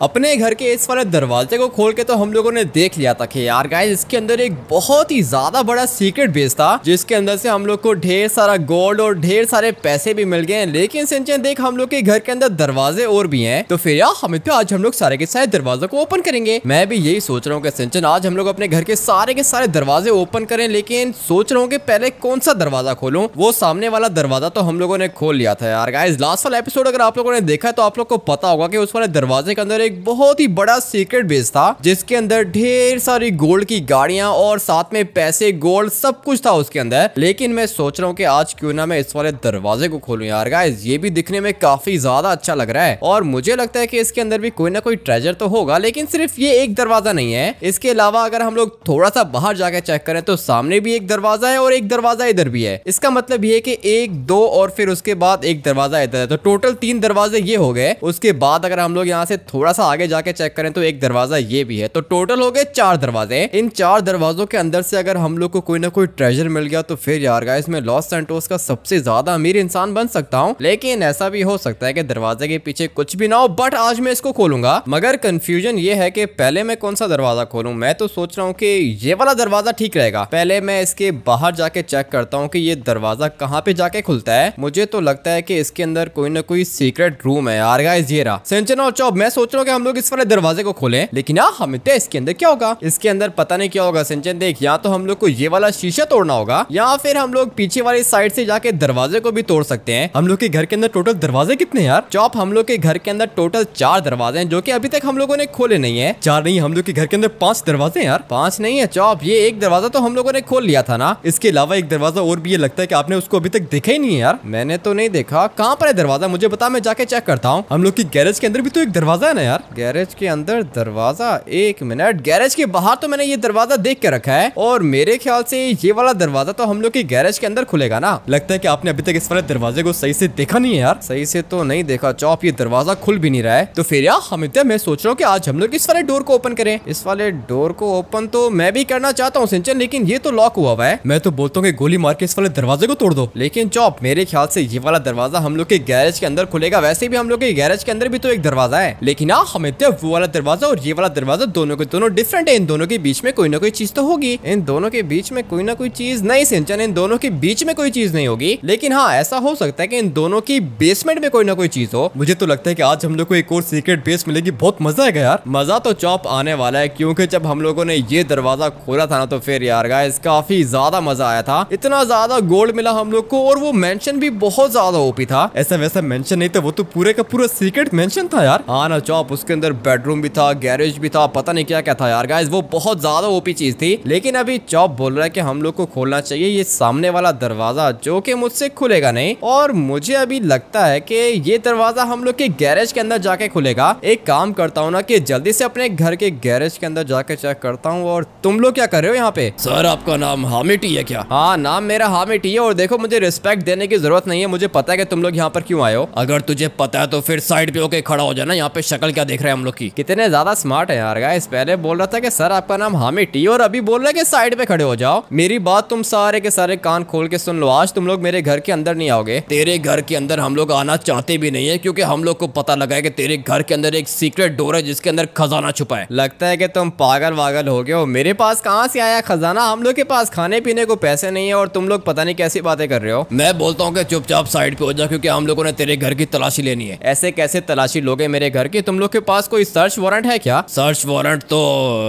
अपने घर के इस वाले दरवाजे को खोल के तो हम लोगों ने देख लिया था कि यार गाइस इसके अंदर एक बहुत ही ज़्यादा बड़ा सीक्रेट बेस था, जिसके अंदर से हम लोग को ढेर सारा गोल्ड और ढेर सारे पैसे भी मिल गए हैं। लेकिन सिंचन, देख, हम लोग के घर के अंदर दरवाजे और भी हैं। तो फिर यार, हम तो आज हम लोग सारे के सारे दरवाजे को ओपन करेंगे। मैं भी यही सोच रहा हूँ कि सिंचन, आज हम लोग अपने घर के सारे के सारे दरवाजे ओपन करें। लेकिन सोच रहा हूँ कि पहले कौन सा दरवाज़ा खोलूं? वो सामने वाला दरवाज़ा तो हम लोगों ने खोल लिया था यार गाइस लास्ट वाला एपिसोड अगर आप लोगों ने देखा तो आप लोग को पता होगा कि उस वाले दरवाजे के अंदर एक बहुत ही बड़ा सीक्रेट बेस था, जिसके अंदर ढेर सारी गोल्ड की गाड़ियाँ और साथ में पैसे गोल्ड सब कुछ था उसके अंदर। लेकिन मैं सोच रहा हूँ कि आज क्यों ना मैं इस वाले दरवाजे को खोलूं यार। गाइस ये भी दिखने में काफ़ी ज़्यादा अच्छा लग रहा है। और मुझे लगता है कि इसके अंदर भी कोई ना कोई ट्रेजर तो होगा, लेकिन सिर्फ़ ये एक दरवाज़ा नहीं है। इसके अलावा अगर हम लोग थोड़ा सा बाहर जाकर चेक करें तो सामने भी एक दरवाज़ा है और एक दरवाज़ा इधर भी है। इसका मतलब ये कि एक, दो और फिर उसके बाद एक दरवाज़ा इधर है। तो टोटल तीन दरवाजे ये हो गए। उसके बाद अगर हम लोग यहाँ से थोड़ा सा आगे जाके चेक करें तो एक दरवाज़ा ये भी है। तो टोटल हो गए चार दरवाजे। इन चार दरवाजों के अंदर से अगर हम लोग को कोई ना कोई ट्रेजर मिल गया तो फिर यार गाइस मैं लॉस सेंटोस का सबसे ज़्यादा अमीर इंसान बन सकता हूँ। लेकिन ऐसा भी हो सकता है कि दरवाजे के पीछे कुछ भी ना हो बट आज मैं इसको खोलूँगा। मगर कंफ्यूजन ये है कि पहले मैं कौन सा दरवाज़ा खोलूं? मैं तो सोच रहा हूँ कि ये वाला दरवाज़ा ठीक रहेगा। पहले मैं इसके बाहर जाके चेक करता हूँ कि ये दरवाज़ा कहाँ पे जाके खुलता है। मुझे तो लगता है कि इसके अंदर कोई ना कोई सीक्रेट रूम है। यार गाइस ये रहा। सिंचन और चौब मैं सोच रहा हूँ कि हम लोग इस वाले दरवाजे को खोलें, लेकिन यार, हम इसके अंदर क्या होगा? इसके अंदर पता नहीं क्या होगा, सिंचन देख, या तो हम लोग को ये वाला शीशा तोड़ना होगा, या फिर हम लोग पीछे वाली साइड से जाके दरवाजे को भी तोड़ सकते हैं। हम लोग के घर के अंदर टोटल दरवाजे कितने यार? चौप, हम लोग के घर के अंदर टोटल चार दरवाजे हैं, जो कि अभी तक हम लोगों ने खोले नहीं है। चार नहीं, हम लोग के घर के अंदर पाँच दरवाजे यार। पाँच नहीं है, चौप, ये एक दरवाज़ा तो हम लोगों ने खोल लिया था ना। इसके अलावा एक दरवाज़ा और भी ये लगता है कि आपने उसको अभी तक देखा ही नहीं है यार। मैंने तो नहीं देखा। कहाँ पर है दरवाज़ा? मुझे बता, मैं जाके चेक करता हूँ। हम लोग की गैरेज के अंदर भी तो एक दरवाज़ा है ना यार। गैरेज के अंदर दरवाज़ा, एक मिनट। गैरेज के बाहर तो मैंने ये दरवाज़ा देख के रखा है। और मेरे ख्याल से ये वाला दरवाज़ा तो हम लोग के गैरेज के अंदर खुलेगा ना। लगता है कि आपने अभी तक इस वाले दरवाजे को सही से देखा नहीं है यार। सही से तो नहीं देखा। चौप, ये दरवाज़ा खुल भी नहीं रहा है। तो फिर यार हम मैं सोच रहा हूँ की आज हम लोग इस वाले डोर को ओपन करें। इस वाले डोर को ओपन तो मैं भी करना चाहता हूँ, सिंचन, लेकिन ये तो लॉक हुआ हुआ है। मैं तो बोलता हूँ की गोली मार के इस वाले दरवाजे को तोड़ दो। लेकिन चौप, मेरे ख्याल से ये वाला दरवाज़ा हम लोग के गैरेज के अंदर खुलेगा। वैसे भी हम लोग के गैरेज के अंदर भी तो एक दरवाज़ा है। लेकिन हाँ हमें वो वाला दरवाज़ा और ये वाला दरवाज़ा दोनों के दोनों डिफरेंट है। इन दोनों के बीच में कोई ना कोई चीज़ तो होगी। इन दोनों के बीच में कोई ना कोई चीज़ नहीं, सिंचन, इन दोनों के बीच में कोई चीज़ नहीं होगी। लेकिन हाँ ऐसा हो सकता है कि इन दोनों की बेसमेंट में कोई ना कोई चीज़ हो। मुझे तो लगता है कि आज हम लोग को एक और सीक्रेट बेस मिलेगी। बहुत मज़ा आएगा यार। मज़ा तो चौप आने वाला है, क्योंकि जब हम लोगों ने ये दरवाज़ा खोला था ना तो फिर यार गाइस काफ़ी ज़्यादा मज़ा आया था। इतना ज़्यादा गोल्ड मिला हम लोग को और वो मेंशन भी बहुत ज़्यादा ओपी था। ऐसा वैसा मेंशन नहीं था, वो तो पूरे का पूरा सीक्रेट मेंशन था यार। हाँ ना चौप उसके अंदर बेडरूम भी था गैरेज भी था पता नहीं क्या क्या था यार। गाइस वो बहुत ज़्यादा ओपी चीज़ थी लेकिन अभी चौप बोल रहा है कि हम लोग को खोलना चाहिए ये सामने वाला दरवाज़ा जो कि मुझसे खुलेगा नहीं। और मुझे अभी लगता है कि ये दरवाज़ा हम लोग के गैरेज के अंदर जाके खुलेगा। एक काम करता हूँ ना कि जल्दी से अपने घर के गैरेज के अंदर जाके चेक करता हूँ और तुम लोग क्या कर रहे हो यहाँ पे? सर आपका नाम हामिटी है क्या? हाँ नाम मेरा हामिटी है और देखो मुझे रिस्पेक्ट देने की ज़रूरत नहीं है। मुझे पता है कि तुम लोग यहाँ पर क्यों आए हो। अगर तुझे पता है तो फिर साइड पे होके खड़ा हो जाना यहाँ पे शक्ल क्या देख रहे हैं हम लोग की? कितने ज़्यादा स्मार्ट है यार गाइस पहले बोल रहा था कि, सर, आपका नाम हामिटी और अभी बोल रहा है कि साइड पे खड़े हो जाओ। मेरी बात तुम सारे के सारे कान खोल के सुन लो। आज तुम लोग मेरे घर के अंदर नहीं आओगे। तेरे घर के अंदर हम लोग आना चाहते भी नहीं है, क्योंकि हम लोग को पता लगा है कि तेरे घर के अंदर एक सीक्रेट डोर है जिसके अंदर खजाना छुपा है। लगता है कि तुम पागल वागल हो गए हो। मेरे पास कहाँ से आया खजाना? हम लोग के पास खाने पीने को पैसे नहीं है और तुम लोग पता नहीं कैसी बातें कर रहे हो। मैं बोलता हूँ कि चुपचाप साइड पे हो जाओ क्योंकि हम लोगों ने तेरे घर की तलाशी लेनी है। ऐसे कैसे तलाशी लोगे मेरे घर की? तुम लोग के पास कोई सर्च वारंट है क्या? सर्च वारंट तो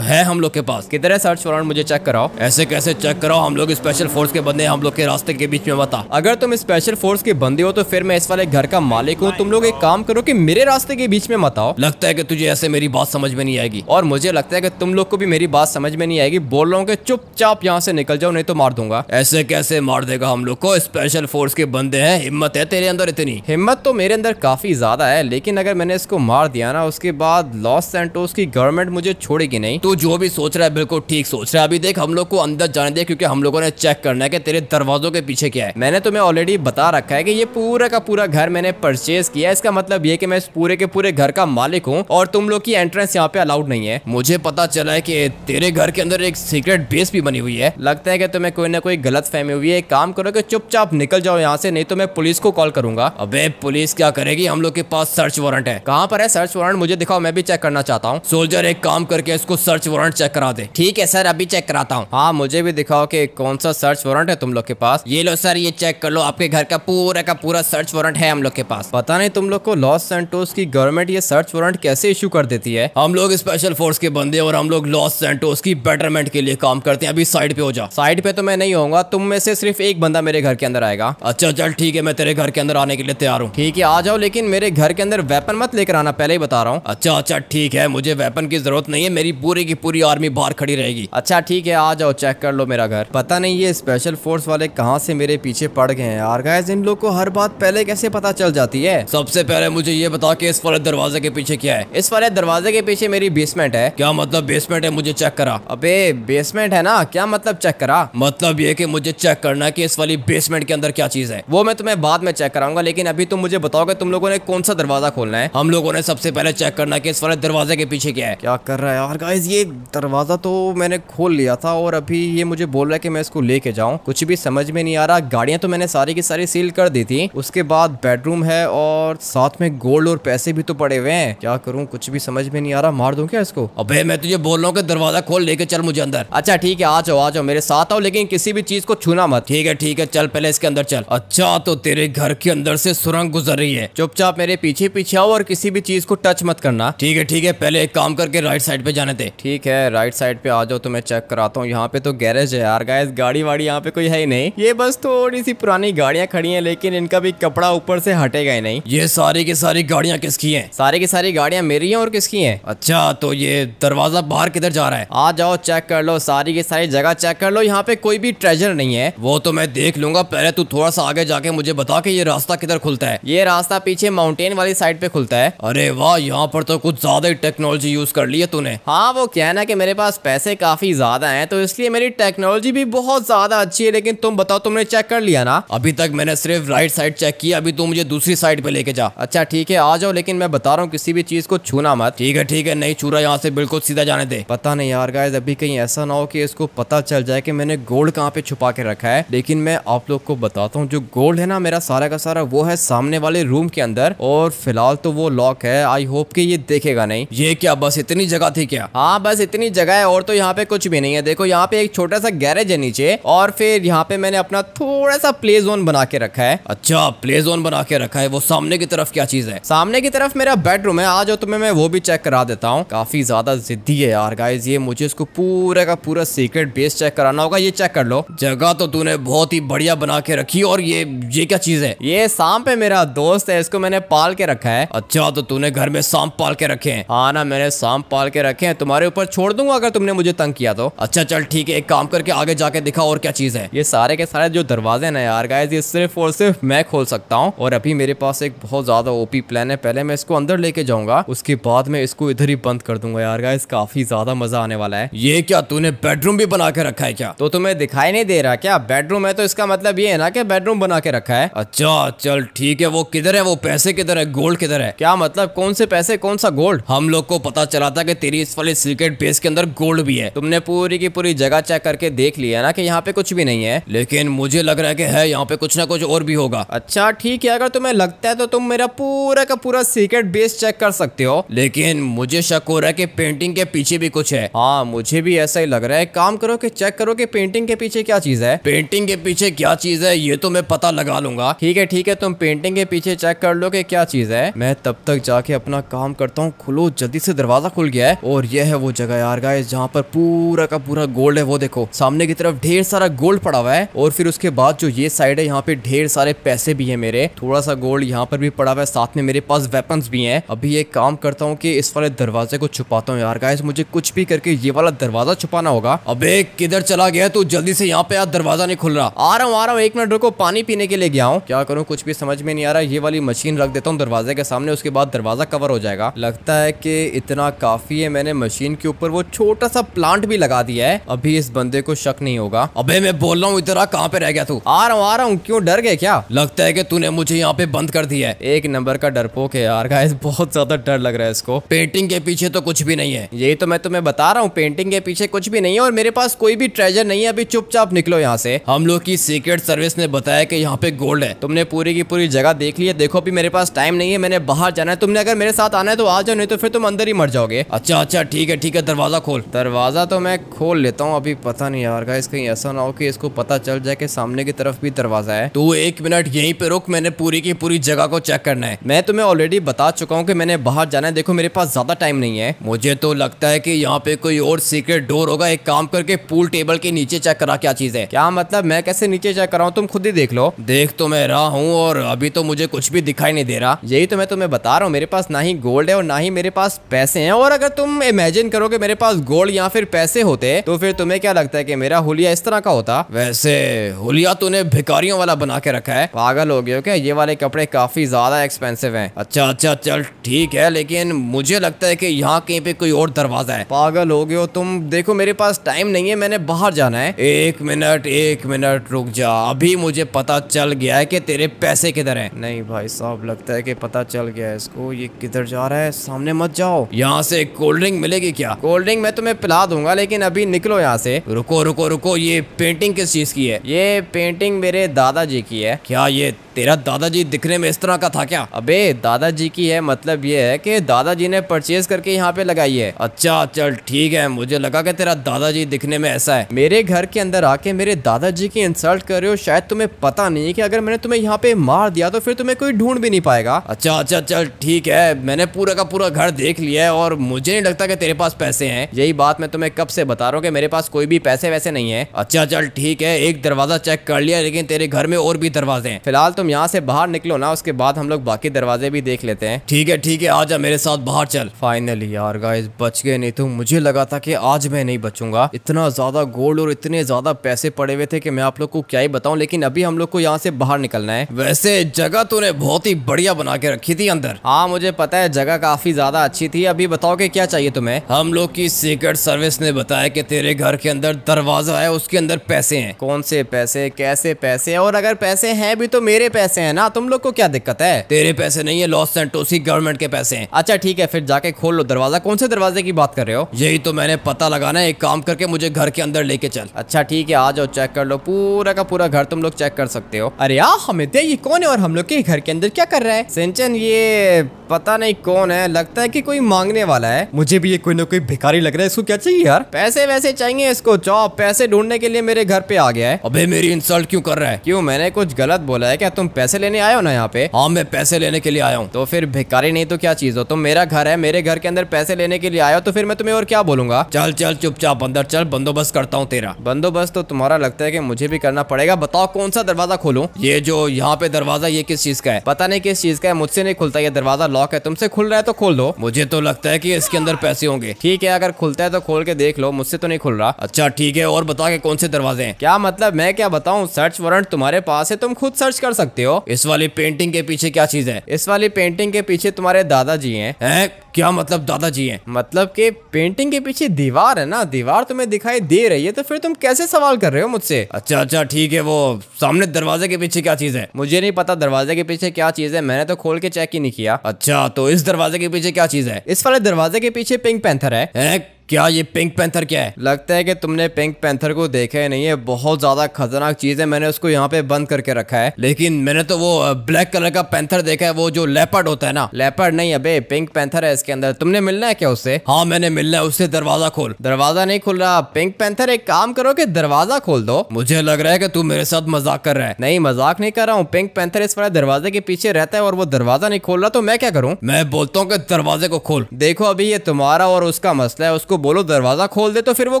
है हम लोग के पास। किधर है सर्च वारंट मुझे चेक कराओ। ऐसे कैसे चेक कराओ? हम लोग स्पेशल फोर्स के बंदे हम लोग के रास्ते के बीच में बता। अगर तुम स्पेशल फोर्स के बंदे हो तो फिर मैं इस वाले घर का मालिक हूँ। तुम लोग एक काम करो की मेरे रास्ते के बीच में मत आओ। लगता है कि तुझे ऐसे मेरी बात समझ में नहीं आएगी। और मुझे लगता है की तुम लोग को भी मेरी बात समझ में नहीं आएगी। बोल रहा हूँ कि चुपचाप यहाँ से निकल जाओ नहीं तो मार दूँगा। ऐसे कैसे मार देगा हम लोग को? स्पेशल फोर्स के बंदे हैं हिम्मत है तेरे अंदर इतनी? हिम्मत तो मेरे अंदर काफ़ी ज़्यादा है लेकिन अगर मैंने इसको मार दिया ना उसके बाद लॉस सेंटोस की गवर्नमेंट मुझे छोड़ेगी नहीं। तू जो भी सोच रहा है, बिल्कुल ठीक सोच रहा है। अभी देख, हम लोग को अंदर जाने दे, क्योंकि हम लोगों ने चेक करना है कि तेरे दरवाजों के पीछे क्या है। मैंने तुम्हें ऑलरेडी बता रखा है कि ये पूरा का पूरा घर मैंने परचेज किया इसका मतलब ये कि मैं इस पूरे के पूरे घर का मालिक हूँ और तुम लोग की एंट्रेंस यहाँ पे अलाउड नहीं है। मुझे पता चला है कि तेरे घर के अंदर एक सीक्रेट बेस भी बनी हुई है। लगता है कि तुम्हें कोई ना कोई गलत फहमी हुई है। काम करो कि चुपचाप निकल जाओ यहाँ से, नहीं तो मैं पुलिस को कॉल करूँगा। अबे, पुलिस क्या करेगी? हम लोग के पास सर्च वारंट है। कहाँ पर है सर्च वारंट वारंट मुझे दिखाओ, मैं भी चेक करना चाहता हूँ। सोल्जर एक काम करके इसको सर्च वारंट चेक करा दे। ठीक है, सर, अभी चेक कराता हूँ। हाँ मुझे भी दिखाओ कि कौन सा सर्च वारंट है तुम लोग के पास। ये लो, सर, ये चेक कर लो, आपके घर का पूरा का पूरा सर्च वारंट है हम लोग के पास। पता नहीं तुम लोग को लॉस सेंटोस की गवर्नमेंट ये सर्च वारंट कैसे इशू कर देती है? हम लोग स्पेशल फोर्स के बंदे और हम लोग लॉस सेंटोस की बेटरमेंट के लिए काम करते हैं। अभी साइड पे हो जा साइड पे तो मैं नहीं होऊँगा, तुम में से सिर्फ़ एक बंदा मेरे घर के अंदर आएगा। अच्छा चल, ठीक है, मैं तेरे घर के अंदर आने के लिए तैयार हूँ। ठीक है, आ जाओ, लेकिन मेरे घर के अंदर वेपन मत लेकर आना, पहले ही बता रहा हूँ। अच्छा अच्छा ठीक है मुझे वेपन की ज़रूरत नहीं है मेरी पूरी की पूरी आर्मी बाहर खड़ी रहेगी। अच्छा ठीक है आ जाओ चेक कर लो मेरा घर। पता नहीं ये स्पेशल फोर्स वाले कहाँ से मेरे पीछे पड़ गए हैं। यार गाइस इन लोग को हर बात पहले कैसे पता चल जाती है? सबसे पहले मुझे ये बता कि इस वाले दरवाजे के पीछे क्या है। इस वाले दरवाजे के पीछे मेरी बेसमेंट है। क्या मतलब बेसमेंट है? मुझे चेक करा। अबे बेसमेंट है ना? क्या मतलब चेक करा? मतलब ये कि मुझे चेक करना कि इस वाली बेसमेंट के अंदर क्या चीज़ है। वो मैं तुम्हें बाद में चेक कराऊँगा लेकिन अभी तुम मुझे बताओगे तुम लोगों ने कौन सा दरवाज़ा खोलना है। हम लोगों ने सबसे पहले चेक करना कि इस वाले दरवाजे के पीछे क्या है। क्या कर रहा है यार? गाइस ये दरवाज़ा तो मैंने खोल लिया था और अभी ये मुझे बोल रहा है कि मैं इसको लेके जाऊँ। कुछ भी समझ में नहीं आ रहा। गाड़ियाँ तो मैंने सारी की सारी सील कर दी थी। उसके बाद बेडरूम है और साथ में गोल्ड और पैसे भी तो पड़े हुए हैं। क्या करूँ? कुछ भी समझ में नहीं आ रहा। मार दूँ क्या इसको? अबे मैं तुझे बोल रहा हूँ कि दरवाज़ा खोल लेके चल मुझे अंदर। अच्छा ठीक है आ जाओ आ जाओ मेरे साथ आओ लेकिन किसी भी चीज़ को छूना मत। ठीक है ठीक है चल पहले इसके अंदर चल। अच्छा तो तेरे घर के अंदर से सुरंग गुजर रही है। चुपचाप मेरे पीछे पीछे आओ और किसी भी चीज़ को टच मत करना। ठीक है ठीक है पहले एक काम करके राइट साइड पे जाने दे। ठीक है राइट साइड पे आ जाओ तो मैं चेक कराता हूँ। यहाँ पे तो गैरेज है यार गाइस गाड़ी वाड़ी यहाँ पे कोई है ही नहीं। ये बस थोड़ी सी पुरानी गाड़ियाँ खड़ी है लेकिन इनका भी कपड़ा ऊपर से हटेगा ही नहीं। ये सारी की सारी गाड़ियाँ किसकी है? सारी की सारी गाड़ियाँ मेरी है और किसकी है? अच्छा तो ये दरवाज़ा बाहर किधर जा रहा है? आ जाओ चेक कर लो सारी की सारी जगह चेक कर लो। यहाँ पे कोई भी ट्रेजर नहीं है। वो तो मैं देख लूँगा पहले तू थोड़ा सा आगे जाके मुझे बता के ये रास्ता किधर खुलता है। ये रास्ता पीछे माउंटेन वाली साइड पे खुलता है। अरे वाह यहाँ पर तो कुछ ज़्यादा ही टेक्नोलॉजी यूज़ कर ली है तूने। हाँ वो क्या है ना कि मेरे पास पैसे काफ़ी ज़्यादा हैं तो इसलिए मेरी टेक्नोलॉजी भी बहुत ज़्यादा अच्छी है लेकिन तुम बताओ तुमने चेक कर लिया ना? अभी तक मैंने सिर्फ़ राइट साइड चेक किया अभी तू मुझे दूसरी साइड पे लेके जा। अच्छा ठीक है आ जाओ लेकिन मैं बता रहा हूँ किसी भी चीज़ को छूना मत। ठीक है ठीक है नहीं छूरा यहाँ से बिल्कुल सीधा जाने दे। पता नहीं यार गाइस अभी कहीं ऐसा ना हो कि इसको पता चल जाए कि मैंने गोल्ड कहाँ पे छुपा के रखा है। लेकिन मैं आप लोग को बताता हूँ जो गोल्ड है ना मेरा सारा का सारा वो है सामने वाले रूम के अंदर और फ़िलहाल तो वो लॉक है। आई होप कि ये देखेगा नहीं। ये क्या, बस इतनी जगह थी क्या? हाँ बस इतनी जगह है और तो यहाँ पे कुछ भी नहीं है। देखो, यहाँ पे एक छोटा सा गैरेज है नीचे और फिर यहाँ पे मैंने अपना थोड़ा सा प्ले जोन बना के रखा है। अच्छा प्ले जोन बना के रखा है। वो सामने की तरफ़ क्या चीज़ है? सामने की तरफ़ मेरा बेडरूम है। आ जाओ तुम्हें मैं वो भी चेक करा देता हूँ। काफ़ी ज़्यादा जिद्दी है यार गाइज़ ये मुझे इसको पूरा का पूरा सीक्रेट बेस चेक कराना होगा। ये चेक कर लो। जगह तो तूने बहुत ही बढ़िया बना के रखी और ये ये क्या चीज़ है? ये सांप है मेरा दोस्त है। इसको मैंने पाल के रखा है। अच्छा तो तूने घर में सांप पाल के रखे हैं। हाँ ना, मैंने सांप पाल के रखे हैं, तुम्हारे ऊपर छोड़ दूँगा अगर तुमने मुझे तंग किया तो। अच्छा चल ठीक है, एक काम करके आगे जाके दिखा और क्या चीज़ है। ये सारे के सारे जो दरवाजे ना यार गाइज़ ये सिर्फ़ और सिर्फ़ मैं खोल सकता हूँ। और अभी मेरे पास एक बहुत ज़्यादा ओपी प्लान है, पहले मैं इसको अंदर लेके जाऊँगा, उसके बाद में इसको इधर ही बंद कर दूँगा यार गाइज़ काफ़ी ज़्यादा मज़ा आने वाला है। ये क्या, तूने बेडरूम भी बना के रखा है क्या? तो तुम्हें दिखाई नहीं दे रहा क्या? बेडरूम है तो इसका मतलब ये है ना कि बेडरूम बना के रखा है। अच्छा चल ठीक है, वो किधर है? वो पैसे किधर है? गोल्ड किधर है? क्या मतलब कौन से पैसे कौन सा गोल्ड हम लोग को पता चला था कि तेरी इस वाले सीक्रेट बेस के अंदर गोल्ड भी है। तुमने पूरी की पूरी जगह चेक करके देख लिया ना कि यहाँ पे कुछ भी नहीं है। लेकिन मुझे लग रहा है कि है, यहाँ पे कुछ ना कुछ और भी होगा। अच्छा ठीक है, अगर तुम्हें लगता है तो तुम मेरा पूरा का पूरा सीक्रेट बेस चेक कर सकते हो। लेकिन मुझे शक हो रहा है कि पेंटिंग के पीछे भी कुछ है। हाँ मुझे भी ऐसा ही लग रहा है। काम करो कि चेक करो कि पेंटिंग के पीछे क्या चीज़ है। पेंटिंग के पीछे क्या चीज़ है, ये तो मैं पता लगा लूँगा। ठीक है ठीक है, तुम पेंटिंग के पीछे चेक कर लो कि क्या चीज़ है। मैं तब तक जाके अपना काम करता हूँ, खुलो, जल्दी से दरवाज़ा खुल गया है और यह है वो जगह यार गाइस जहाँ पर पूरा का पूरा गोल्ड है वो देखो। सामने की तरफ़ ढेर सारा गोल्ड पड़ा हुआ है और फिर उसके बाद जो ये साइड है, यहाँ पे ढेर सारे पैसे भी है मेरे। थोड़ा सा गोल्ड यहाँ पर भी पड़ा हुआ है, साथ में मेरे पास वेपन भी है। अभी एक काम करता हूँ की इस वाले दरवाजे को छुपाता हूँ यार गाइस मुझे कुछ भी करके ये वाला दरवाज़ा छुपाना होगा। अबे, किधर चला गया तू? जल्दी से यहाँ पे यार दरवाज़ा नहीं खुल रहा। आ रहा हूँ, आ रहा हूँ, एक मिनट रुको, पानी पीने के लिए गया हूँ। क्या करूँ, कुछ भी समझ में नहीं आ रहा, ये वाली मशीन रख देता हूँ दरवाजे के सामने, उसके बाद दरवाज़ा कवर हो जाएगा। लगता है कि इतना काफ़ी है मैंने मशीन के ऊपर। वो छोटा सा प्लांट भी लगा दिया है। अभी इस बंदे को शक नहीं होगा। अबे मैं बोल रहा हूँ इधर कहाँ पे रह गया तू? आ रहा हूँ, आ रहा हूँ। क्यों, डर गए क्या? लगता है कि तूने मुझे यहाँ पे बंद कर दिया है। एक नंबर का डरपोक है यार गाइस बहुत ज़्यादा डर लग रहा है इसको। पेंटिंग के पीछे तो कुछ भी नहीं है। यही तो मैं तुम्हें बता रहा हूँ पेंटिंग के पीछे कुछ भी नहीं है और मेरे पास कोई भी ट्रेजर नहीं है। अभी चुपचाप निकलो यहाँ से। हम लोग की सीक्रेट सर्विस ने बताया कि यहाँ पे गोल्ड है। तुमने पूरी की पूरी जगह देख ली है। देखो, अभी मेरे पास टाइम नहीं है, मैंने बाहर जाना है। तुमने अगर मेरे साथ साथ आना है तो आ जाओ नहीं तो फिर तुम अंदर ही मर जाओगे। अच्छा अच्छा ठीक है ठीक है दरवाज़ा खोल। दरवाज़ा तो मैं खोल लेता हूँ अभी पता नहीं यार गाइस कहीं ऐसा ना हो कि इसको पता चल जाए कि सामने की तरफ़ भी दरवाज़ा है। तू एक मिनट यहीं पे रुक मैंने पूरी की पूरी जगह को चेक करना है। मैं तुम्हें ऑलरेडी बता चुका हूँ कि मैंने बाहर जाना है। देखो मेरे पास ज़्यादा टाइम नहीं है। मुझे तो लगता है कि यहाँ पे कोई और सीक्रेट डोर होगा। एक काम करके पूल टेबल के नीचे चेक करा क्या चीज़ है। क्या मतलब? मैं कैसे नीचे चेक कराऊँ? तुम खुद ही देख लो। देख तो मैं रहा हूँ और अभी तो मुझे कुछ भी दिखाई नहीं दे रहा। यही तो मैं तुम्हें बता रहा हूँ। मेरे पास ना ही गोल्ड है और ना ही मेरे पास पैसे हैं। और अगर तुम इमेजिन करो कि मेरे पास गोल्ड या फिर पैसे होते तो फिर तुम्हें क्या लगता है कि मेरा हुलिया इस तरह का होता? वैसे, हुलिया तूने भिकारियों वाला बना के रखा है। पागल हो गए क्या? ये वाले कपड़े काफ़ी ज़्यादा एक्सपेंसिव है। अच्छा अच्छा चल, ठीक है, लेकिन मुझे लगता है कि यहाँ कहीं पे कोई और दरवाज़ा है। पागल हो गए तुम। देखो, मेरे पास टाइम नहीं है, मैंने बाहर जाना है। एक मिनट एक मिनट रुक जा। अभी मुझे पता चल गया है कि तेरे पैसे किधर हैं। नहीं भाई साहब, लगता है कि पता चल गया है इसको। ये किधर जा रहा है, सामने मत जाओ। यहाँ से कोल्ड ड्रिंक मिलेगी क्या? कोल्ड ड्रिंक मैं तुम्हें पिला दूँगा, लेकिन अभी निकलो यहाँ से। रुको रुको रुको, ये पेंटिंग किस चीज़ की है? ये पेंटिंग मेरे दादाजी की है। क्या ये तेरा दादाजी दिखने में इस तरह का था क्या? अबे, दादाजी की है मतलब ये है कि दादाजी ने परचेज करके यहाँ पे लगाई है। अच्छा चल ठीक है, मुझे लगा कि तेरा दादाजी दिखने में ऐसा है। मेरे घर के अंदर आके मेरे दादाजी की इंसल्ट कर रहे हो, शायद तुम्हें पता नहीं कि अगर मैंने तुम्हें यहाँ पे मार दिया तो फिर तुम्हें कोई ढूंढ भी नहीं पाएगा। अच्छा अच्छा चल ठीक है मैंने पूरा का पूरा घर देख लिया है और मुझे नहीं लगता कि तेरे पास पैसे हैं। यही बात मैं तुम्हें कब से बता रहा हूँ कि मेरे पास कोई भी पैसे वैसे नहीं है। अच्छा चल ठीक है, एक दरवाज़ा चेक कर लिया, लेकिन तेरे घर में और भी दरवाजे हैं। फ़िलहाल तुम यहाँ से बाहर निकलो ना, उसके बाद हम लोग बाकी दरवाजे भी देख लेते हैं। ठीक है ठीक है, आ जा मेरे साथ बाहर, चल। फाइनली यार गाइस बच गए नहीं तो मुझे लगा था कि आज मैं नहीं बचूँगा। इतना ज़्यादा गोल्ड और इतने ज़्यादा पैसे पड़े हुए थे कि मैं आप लोग को क्या ही बताऊँ, लेकिन अभी हम लोग को यहाँ से बाहर निकलना है। वैसे, जगह तूने बहुत ही बढ़िया बना के रखी थी अंदर। हाँ मुझे पता है जगह काफ़ी ज़्यादा अच्छी थी। अभी बताओ कि क्या चाहिए तुम्हें? हम लोग की सीक्रेट सर्विस ने बताया कि तेरे घर के अंदर दरवाज़ा है उसके अंदर पैसे हैं। कौन से पैसे? कैसे पैसे और अगर पैसे हैं भी तो मेरे पैसे हैं ना? तुम लोग को क्या दिक्कत है? तेरे पैसे नहीं है लॉस सेंटोस की गवर्नमेंट के पैसे हैं। अच्छा ठीक है फिर जाके खोल लो दरवाज़ा। कौन से दरवाजे की बात कर रहे हो? यही तो मैंने पता लगाना है एक काम करके मुझे घर के अंदर लेके चल। अच्छा ठीक है आ जाओ चेक कर लो। पूरा का पूरा घर तुम लोग चेक कर सकते हो। अरे यार हमें ये कौन है और हम लोग के घर के अंदर क्या कर रहा है? सिंचन ये पता नहीं कौन है? लगता है कि कोई मांगने वाला है। मुझे भी ये कोई ना कोई भिखारी लग रहा है इसको क्या चाहिए यार? पैसे वैसे चाहिए इसको चौ पैसे ढूँढने के लिए मेरे घर पे आ गया है। अबे मेरी इंसल्ट क्यों कर रहा है? क्यों मैंने कुछ गलत बोला है क्या? तुम पैसे लेने आए हो ना यहाँ पे? हाँ मैं पैसे लेने के लिए आया हूँ। तो फिर भिखारी नहीं तो क्या चीज़ हो? तुम मेरा घर है मेरे घर के अंदर पैसे लेने के लिए आयो तो फिर मैं तुम्हें और क्या बोलूँगा? चल चल चुपचाप अंदर चल बंदोबस्त करता हूँ तेरा। बंदोबस्त तो तुम्हारा लगता है की मुझे भी करना पड़ेगा। बताओ कौन सा दरवाज़ा खोलू? ये जो यहाँ पे दरवाज़ा ये किस चीज़ का है? पता नहीं किस चीज़ का है मुझसे नहीं खुलता ये दरवाज़ा लॉक है तुमसे खुल रहा है तो खोल दो। मुझे तो लगता है कि इसके अंदर पैसे होंगे। ठीक है अगर खुलता है तो खोल के देख लो मुझसे तो नहीं खुल रहा। अच्छा ठीक है और बता के कौन से दरवाजे हैं? क्या मतलब मैं क्या बताऊँ? सर्च वारंट तुम्हारे पास है तुम खुद सर्च कर सकते हो। इस वाली पेंटिंग के पीछे क्या चीज़ है? इस वाली पेंटिंग के पीछे तुम्हारे दादाजी है, हैं? क्या मतलब दादाजी है? मतलब कि पेंटिंग के पीछे दीवार है ना? दीवार तुम्हें दिखाई दे रही है तो फिर तुम कैसे सवाल कर रहे हो मुझसे? अच्छा अच्छा ठीक है वो सामने दरवाजे के पीछे क्या चीज़ है? मुझे नहीं पता दरवाजे के पीछे क्या चीज़ है मैंने तो खोल के चेक ही नहीं किया। अच्छा तो इस दरवाजे के पीछे क्या चीज़ है? इस वाले दरवाजे के पीछे पिंक पैंथर है, है? क्या ये पिंक पैंथर क्या है? लगता है कि तुमने पिंक पैंथर को देखा ही नहीं है। बहुत ज़्यादा खतरनाक चीज़ है। मैंने उसको यहाँ पे बंद करके रखा है। लेकिन मैंने तो वो ब्लैक कलर का पैंथर देखा है। वो जो लेपर्ड होता है ना। लेपर्ड नहीं अबे पिंक पैंथर है इसके अंदर। तुमने मिलना है क्या उससे? हाँ मैंने मिलना है। उससे दरवाज़ा खोल। दरवाज़ा नहीं खुल रहा। पिंक पैंथर एक काम करो कि दरवाज़ा खोल दो। मुझे लग रहा है कि तू मेरे साथ मज़ाक कर रहा है। नहीं मज़ाक नहीं कर रहा हूँ। पिंक पैंथर इस वाले दरवाजे के पीछे रहता है और वो दरवाज़ा नहीं खोल रहा तो मैं क्या करूँ? मैं बोलता हूँ कि दरवाजे को खोल। देखो अभी ये तुम्हारा और उसका मसला है। उसको बोलो दरवाज़ा खोल दे तो फिर वो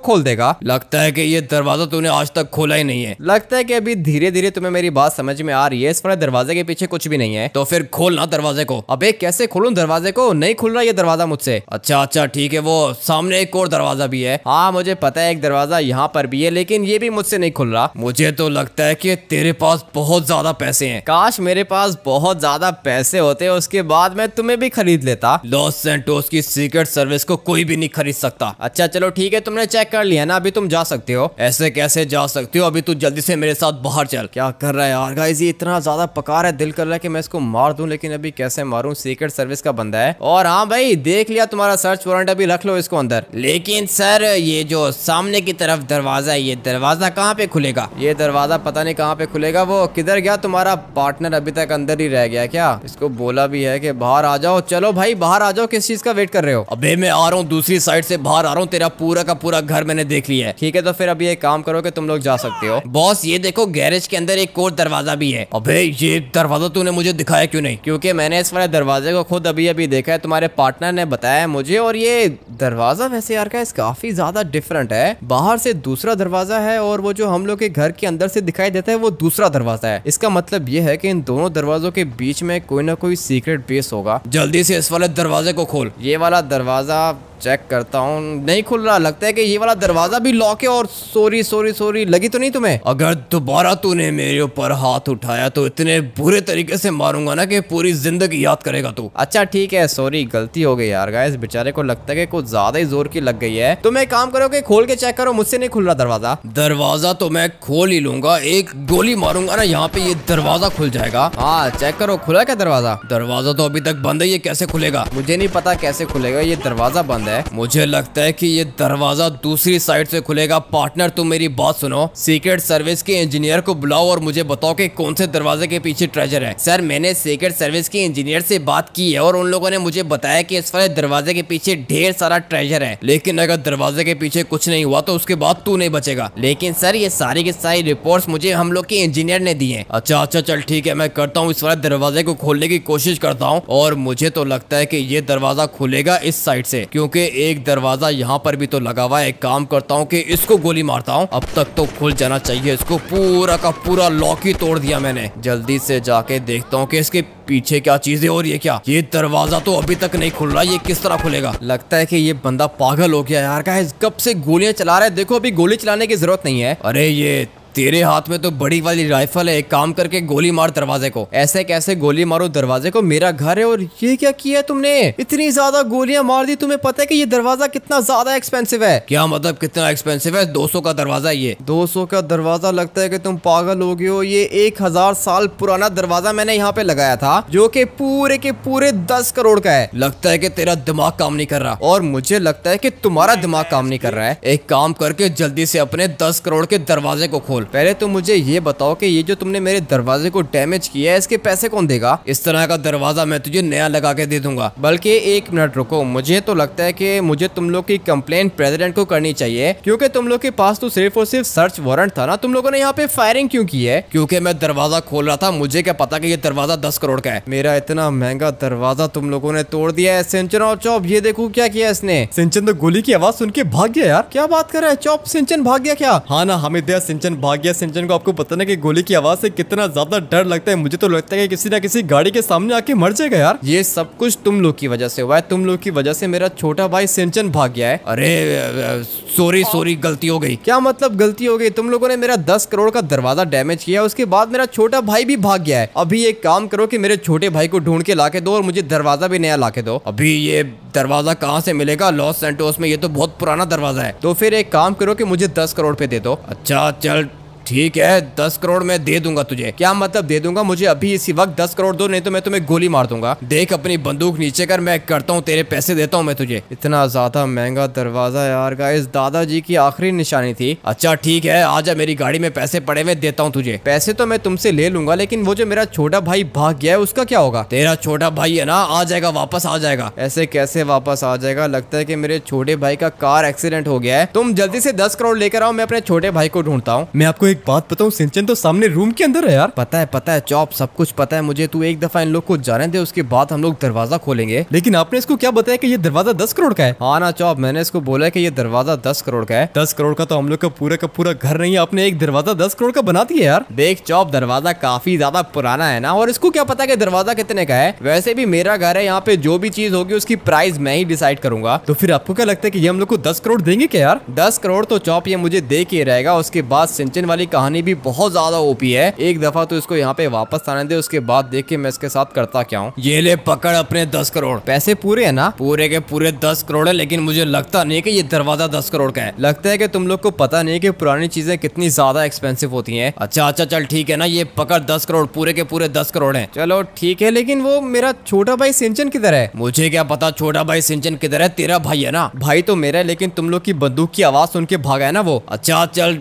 खोल देगा। लगता है कि ये दरवाज़ा तूने आज तक खोला ही नहीं है। लगता है कि अभी धीरे धीरे तुम्हें मेरी बात समझ में आ रही है इस वाले दरवाजे के पीछे कुछ भी नहीं है। तो फिर खोलना दरवाजे को। अबे कैसे खोलू दरवाजे को? नहीं खुल रहा ये दरवाज़ा मुझसे। अच्छा अच्छा ठीक है वो सामने एक और दरवाज़ा भी है। हाँ मुझे पता है एक दरवाज़ा यहाँ पर भी है लेकिन ये भी मुझसे नहीं खुल रहा। मुझे तो लगता है कि तेरे पास बहुत ज़्यादा पैसे हैं। काश मेरे पास बहुत ज़्यादा पैसे होते उसके बाद मैं तुम्हें भी खरीद लेता। लॉस सेंटोस की सीक्रेट सर्विस को कोई भी नहीं खरीद सकता। सकता अच्छा चलो ठीक है, तुमने चेक कर लिया ना, अभी तुम जा सकते हो। ऐसे कैसे जा सकते हो? अभी तू जल्दी से मेरे साथ बाहर चल। क्या कर रहा है यार गाइस ये इतना ज़्यादा पका रहा है, दिल कर रहा है कि मैं इसको मार दूँ, लेकिन अभी कैसे मारूं? सीक्रेट सर्विस का बंदा है। और हाँ भाई, देख लिया तुम्हारा सर्च वारंट अभी रख लो इसको अंदर। लेकिन सर, ये जो सामने की तरफ़ दरवाज़ा है, ये दरवाज़ा कहाँ पे खुलेगा? ये दरवाज़ा पता नहीं कहाँ पे खुलेगा। वो किधर गया? तुम्हारा पार्टनर अभी तक अंदर ही रह गया क्या? इसको बोला भी है कि बाहर आ जाओ। चलो भाई, बाहर आ जाओ, किस चीज़ का वेट कर रहे हो? अबे, मैं आ रहा हूँ दूसरी साइड से, बाहर आ रहा हूँ तेरा पूरा का पूरा घर मैंने देख लिया है। ठीक है तो फिर अभी एक काम करो कि तुम लोग जा सकते हो। बॉस, ये देखो, गैरेज के अंदर एक और दरवाज़ा भी है। अबे, ये दरवाज़ा तूने मुझे दिखाया क्यों नहीं? क्योंकि मैंने इस वाले दरवाजे को खुद अभी अभी देखा है, तुम्हारे पार्टनर ने बताया मुझे, और ये दरवाज़ा वैसे यार का काफ़ी ज़्यादा डिफरेंट है। बाहर से दूसरा दरवाज़ा है, और वो जो हम लोग के घर के अंदर से दिखाई देता है, वो दूसरा दरवाज़ा है। इसका मतलब ये है कि इन दोनों दरवाजों के बीच में कोई ना कोई सीक्रेट बेस होगा। जल्दी से इस वाले दरवाजे को खोल। ये वाला दरवाज़ा चेक करता हूँ। नहीं खुल रहा लगता है कि ये वाला दरवाज़ा भी लॉक है और सॉरी सॉरी सॉरी लगी तो नहीं तुम्हें? अगर दोबारा तूने मेरे ऊपर हाथ उठाया तो इतने बुरे तरीके से मारूँगा ना कि पूरी ज़िंदगी याद करेगा तू। अच्छा ठीक है सॉरी गलती हो गई यार गाइस बेचारे को लगता है कि कुछ ज़्यादा ही ज़ोर की लग गई है। तो मैं काम करो कि खोल के चेक करो मुझसे नहीं खुल रहा दरवाज़ा। दरवाज़ा तो मैं खोल ही लूँगा एक गोली मारूँगा ना यहाँ पे ये दरवाज़ा खुल जाएगा। हाँ चेक करो खुला क्या दरवाज़ा? दरवाज़ा तो अभी तक बंद है ये कैसे खुलेगा? मुझे नहीं पता कैसे खुलेगा ये दरवाज़ा बंद है। है। मुझे लगता है कि ये दरवाज़ा दूसरी साइड से खुलेगा। पार्टनर, तुम मेरी बात सुनो। सीक्रेट सर्विस के इंजीनियर को बुलाओ और मुझे बताओ कि कौन से दरवाजे के पीछे ट्रेजर है। सर मैंने सीक्रेट सर्विस के इंजीनियर से बात की है और उन लोगों ने मुझे बताया कि इस वाले दरवाजे के पीछे ढेर सारा ट्रेजर है। लेकिन अगर दरवाजे के पीछे कुछ नहीं हुआ तो उसके बाद तू नहीं बचेगा। लेकिन सर ये सारी की सारी रिपोर्ट मुझे हम लोग के इंजीनियर ने दी है। अच्छा अच्छा चल ठीक है। मैं करता हूँ इस वाले दरवाजे को खोलने की कोशिश करता हूँ और मुझे तो लगता है की ये दरवाज़ा खुलेगा इस साइड से, क्योंकि एक दरवाज़ा यहाँ पर भी तो लगा हुआ है। एक काम करता हूँ कि इसको गोली मारता हूँ। अब तक तो खुल जाना चाहिए इसको। पूरा का पूरा लॉक ही तोड़ दिया मैंने। जल्दी से जाके देखता हूँ कि इसके पीछे क्या चीज़ है और ये क्या। ये दरवाज़ा तो अभी तक नहीं खुल रहा, ये किस तरह खुलेगा? लगता है कि ये बंदा पागल हो गया यार। का कब से गोलियाँ चला रहा है? देखो, अभी गोली चलाने की ज़रूरत नहीं है। अरे, ये तेरे हाथ में तो बड़ी वाली राइफल है। एक काम करके गोली मार दरवाजे को। ऐसे कैसे गोली मारो? दरवाजे को मेरा घर है और ये क्या किया तुमने? इतनी ज़्यादा गोलियाँ मार दी, तुम्हें पता है कि ये दरवाज़ा कितना ज़्यादा एक्सपेंसिव है। क्या मतलब कितना एक्सपेंसिव है? 200 का दरवाज़ा ये। 200 का दरवाज़ा लगता है की तुम पागल हो गए हो। ये एक हज़ार साल पुराना दरवाज़ा मैंने यहाँ पे लगाया था, जो की पूरे के पूरे दस करोड़ का है। लगता है की तेरा दिमाग काम नहीं कर रहा। और मुझे लगता है की तुम्हारा दिमाग काम नहीं कर रहा है। एक काम करके जल्दी से अपने दस करोड़ के दरवाजे को खोल। पहले तो मुझे ये बताओ कि ये जो तुमने मेरे दरवाजे को डैमेज किया है, इसके पैसे कौन देगा? इस तरह का दरवाज़ा मैं तुझे नया लगा के दे दूँगा। बल्कि एक मिनट रुको, मुझे तो लगता है कि मुझे तुम लोग की कंप्लेन प्रेसिडेंट को करनी चाहिए, क्योंकि तुम लोग के पास तो सिर्फ़ और सिर्फ़ सर्च वारंट था ना। तुम लोगों ने यहाँ पे फायरिंग क्यों की है? क्योंकि मैं दरवाज़ा खोल रहा था, मुझे क्या पता कि ये दरवाज़ा दस करोड़ का है। मेरा इतना महँगा दरवाज़ा तुम लोगों ने तोड़ दिया है, सिंचन और चौप, ये देखो क्या किया इसने। सिंचन तो गोली की आवाज़ सुन के भाग गया यार। क्या बात कर रहा है, चौप, सिंचन भाग गया क्या? हाँ ना, हमें दिया सिंचन भाग गया सिंचन को आपको पता बताने की गोली की आवाज़ से कितना ज़्यादा डर लगता है। मुझे तो लगता है कि किसी ना किसी गाड़ी के सामने आके मर जाएगा यार। ये सब कुछ तुम लोग की वजह से हुआ है। तुम लोग की वजह से मेरा छोटा भाई सिंचन भाग गया है। अरे सॉरी सॉरी, गलती हो गई। क्या मतलब गलती हो गई? तुम लोगों ने मेरा दस करोड़ का दरवाज़ा डैमेज किया, उसके बाद मेरा छोटा भाई भी भाग गया है। अभी एक काम करो की मेरे छोटे भाई को ढूंढ के लाके दो और मुझे दरवाज़ा भी नया लाके दो। अभी ये दरवाज़ा कहाँ से मिलेगा? लॉस सेंटोस में ये तो बहुत पुराना दरवाज़ा है। तो फिर एक काम करो कि मुझे दस करोड़ पे दे दो। अच्छा चल ठीक है, दस करोड़ मैं दे दूँगा तुझे। क्या मतलब दे दूँगा? मुझे अभी इसी वक्त दस करोड़ दो, नहीं तो मैं तुम्हें गोली मार दूँगा। देख अपनी बंदूक नीचे कर, मैं करता हूँ, तेरे पैसे देता हूँ मैं तुझे। इतना ज़्यादा महँगा दरवाज़ा यार गाइस दादाजी की आखिरी निशानी थी। अच्छा ठीक है आजा मेरी गाड़ी में पैसे पड़े हुए देता हूँ तुझे। पैसे तो मैं तुमसे ले लूँगा, लेकिन वो जो मेरा छोटा भाई भाग गया है, उसका क्या होगा? तेरा छोटा भाई है ना, आ जाएगा, वापस आ जाएगा। ऐसे कैसे वापस आ जाएगा? लगता है की मेरे छोटे भाई का कार एक्सीडेंट हो गया है। तुम जल्दी से दस करोड़ लेकर आओ, मैं अपने छोटे भाई को ढूंढता हूँ। मैं आपको एक बात बताऊँ सिंचन तो सामने रूम के अंदर है यार। पता है पता है चौप सब कुछ पता है मुझे तू एक दफ़ा इन लोग को जाने दे उसके बाद हम लोग दरवाज़ा खोलेंगे। लेकिन आपने इसको क्या बताया कि ये दरवाज़ा दस करोड़ का है? हाँ ना चौप मैंने इसको बोला कि ये दरवाज़ा दस करोड़ का है। दस करोड़ का तो हम लोग का पूरा का पूरा घर नहीं है आपने एक दरवाज़ा दस करोड़ का बना दिया यार। देख चौप दरवाज़ा काफ़ी ज़्यादा पुराना है ना और इसको क्या पता है दरवाज़ा कितने का है? वैसे भी मेरा घर है यहाँ पे जो भी चीज़ होगी उसकी प्राइस मैं ही डिसाइड करूँगा। तो फिर आपको क्या लगता है कि ये हम लोग को दस करोड़ देंगे क्या यार? दस करोड़ तो चौप ये मुझे दे के रहेगा उसके बाद सिंचन वाली वाली कहानी भी बहुत ज़्यादा ओपी है। एक दफ़ा तो इसको यहाँ पे वापस आने दे, उसके बाद देख के मैं इसके साथ करता क्या हूँ। ये ले पकड़ अपने दस करोड़। पैसे पूरे है ना? पूरे के पूरे दस करोड़ है, लेकिन मुझे लगता नहीं की ये दरवाज़ा दस करोड़ का है। लगता है कि तुम लोग को पता नहीं कि पुरानी चीज़ें कितनी ज़्यादा एक्सपेंसिव होती है। अच्छा अच्छा चल ठीक है ना, ये पकड़ दस करोड़, पूरे के पूरे दस करोड़ है। चलो ठीक है, लेकिन वो मेरा छोटा भाई सिंचन किधर है? मुझे क्या पता छोटा भाई सिंचन किधर है? तेरा भाई है ना? भाई तो मेरा है, लेकिन तुम लोग की बंदूक की आवाज़ सुन के भागा है ना वो? अच्छा चल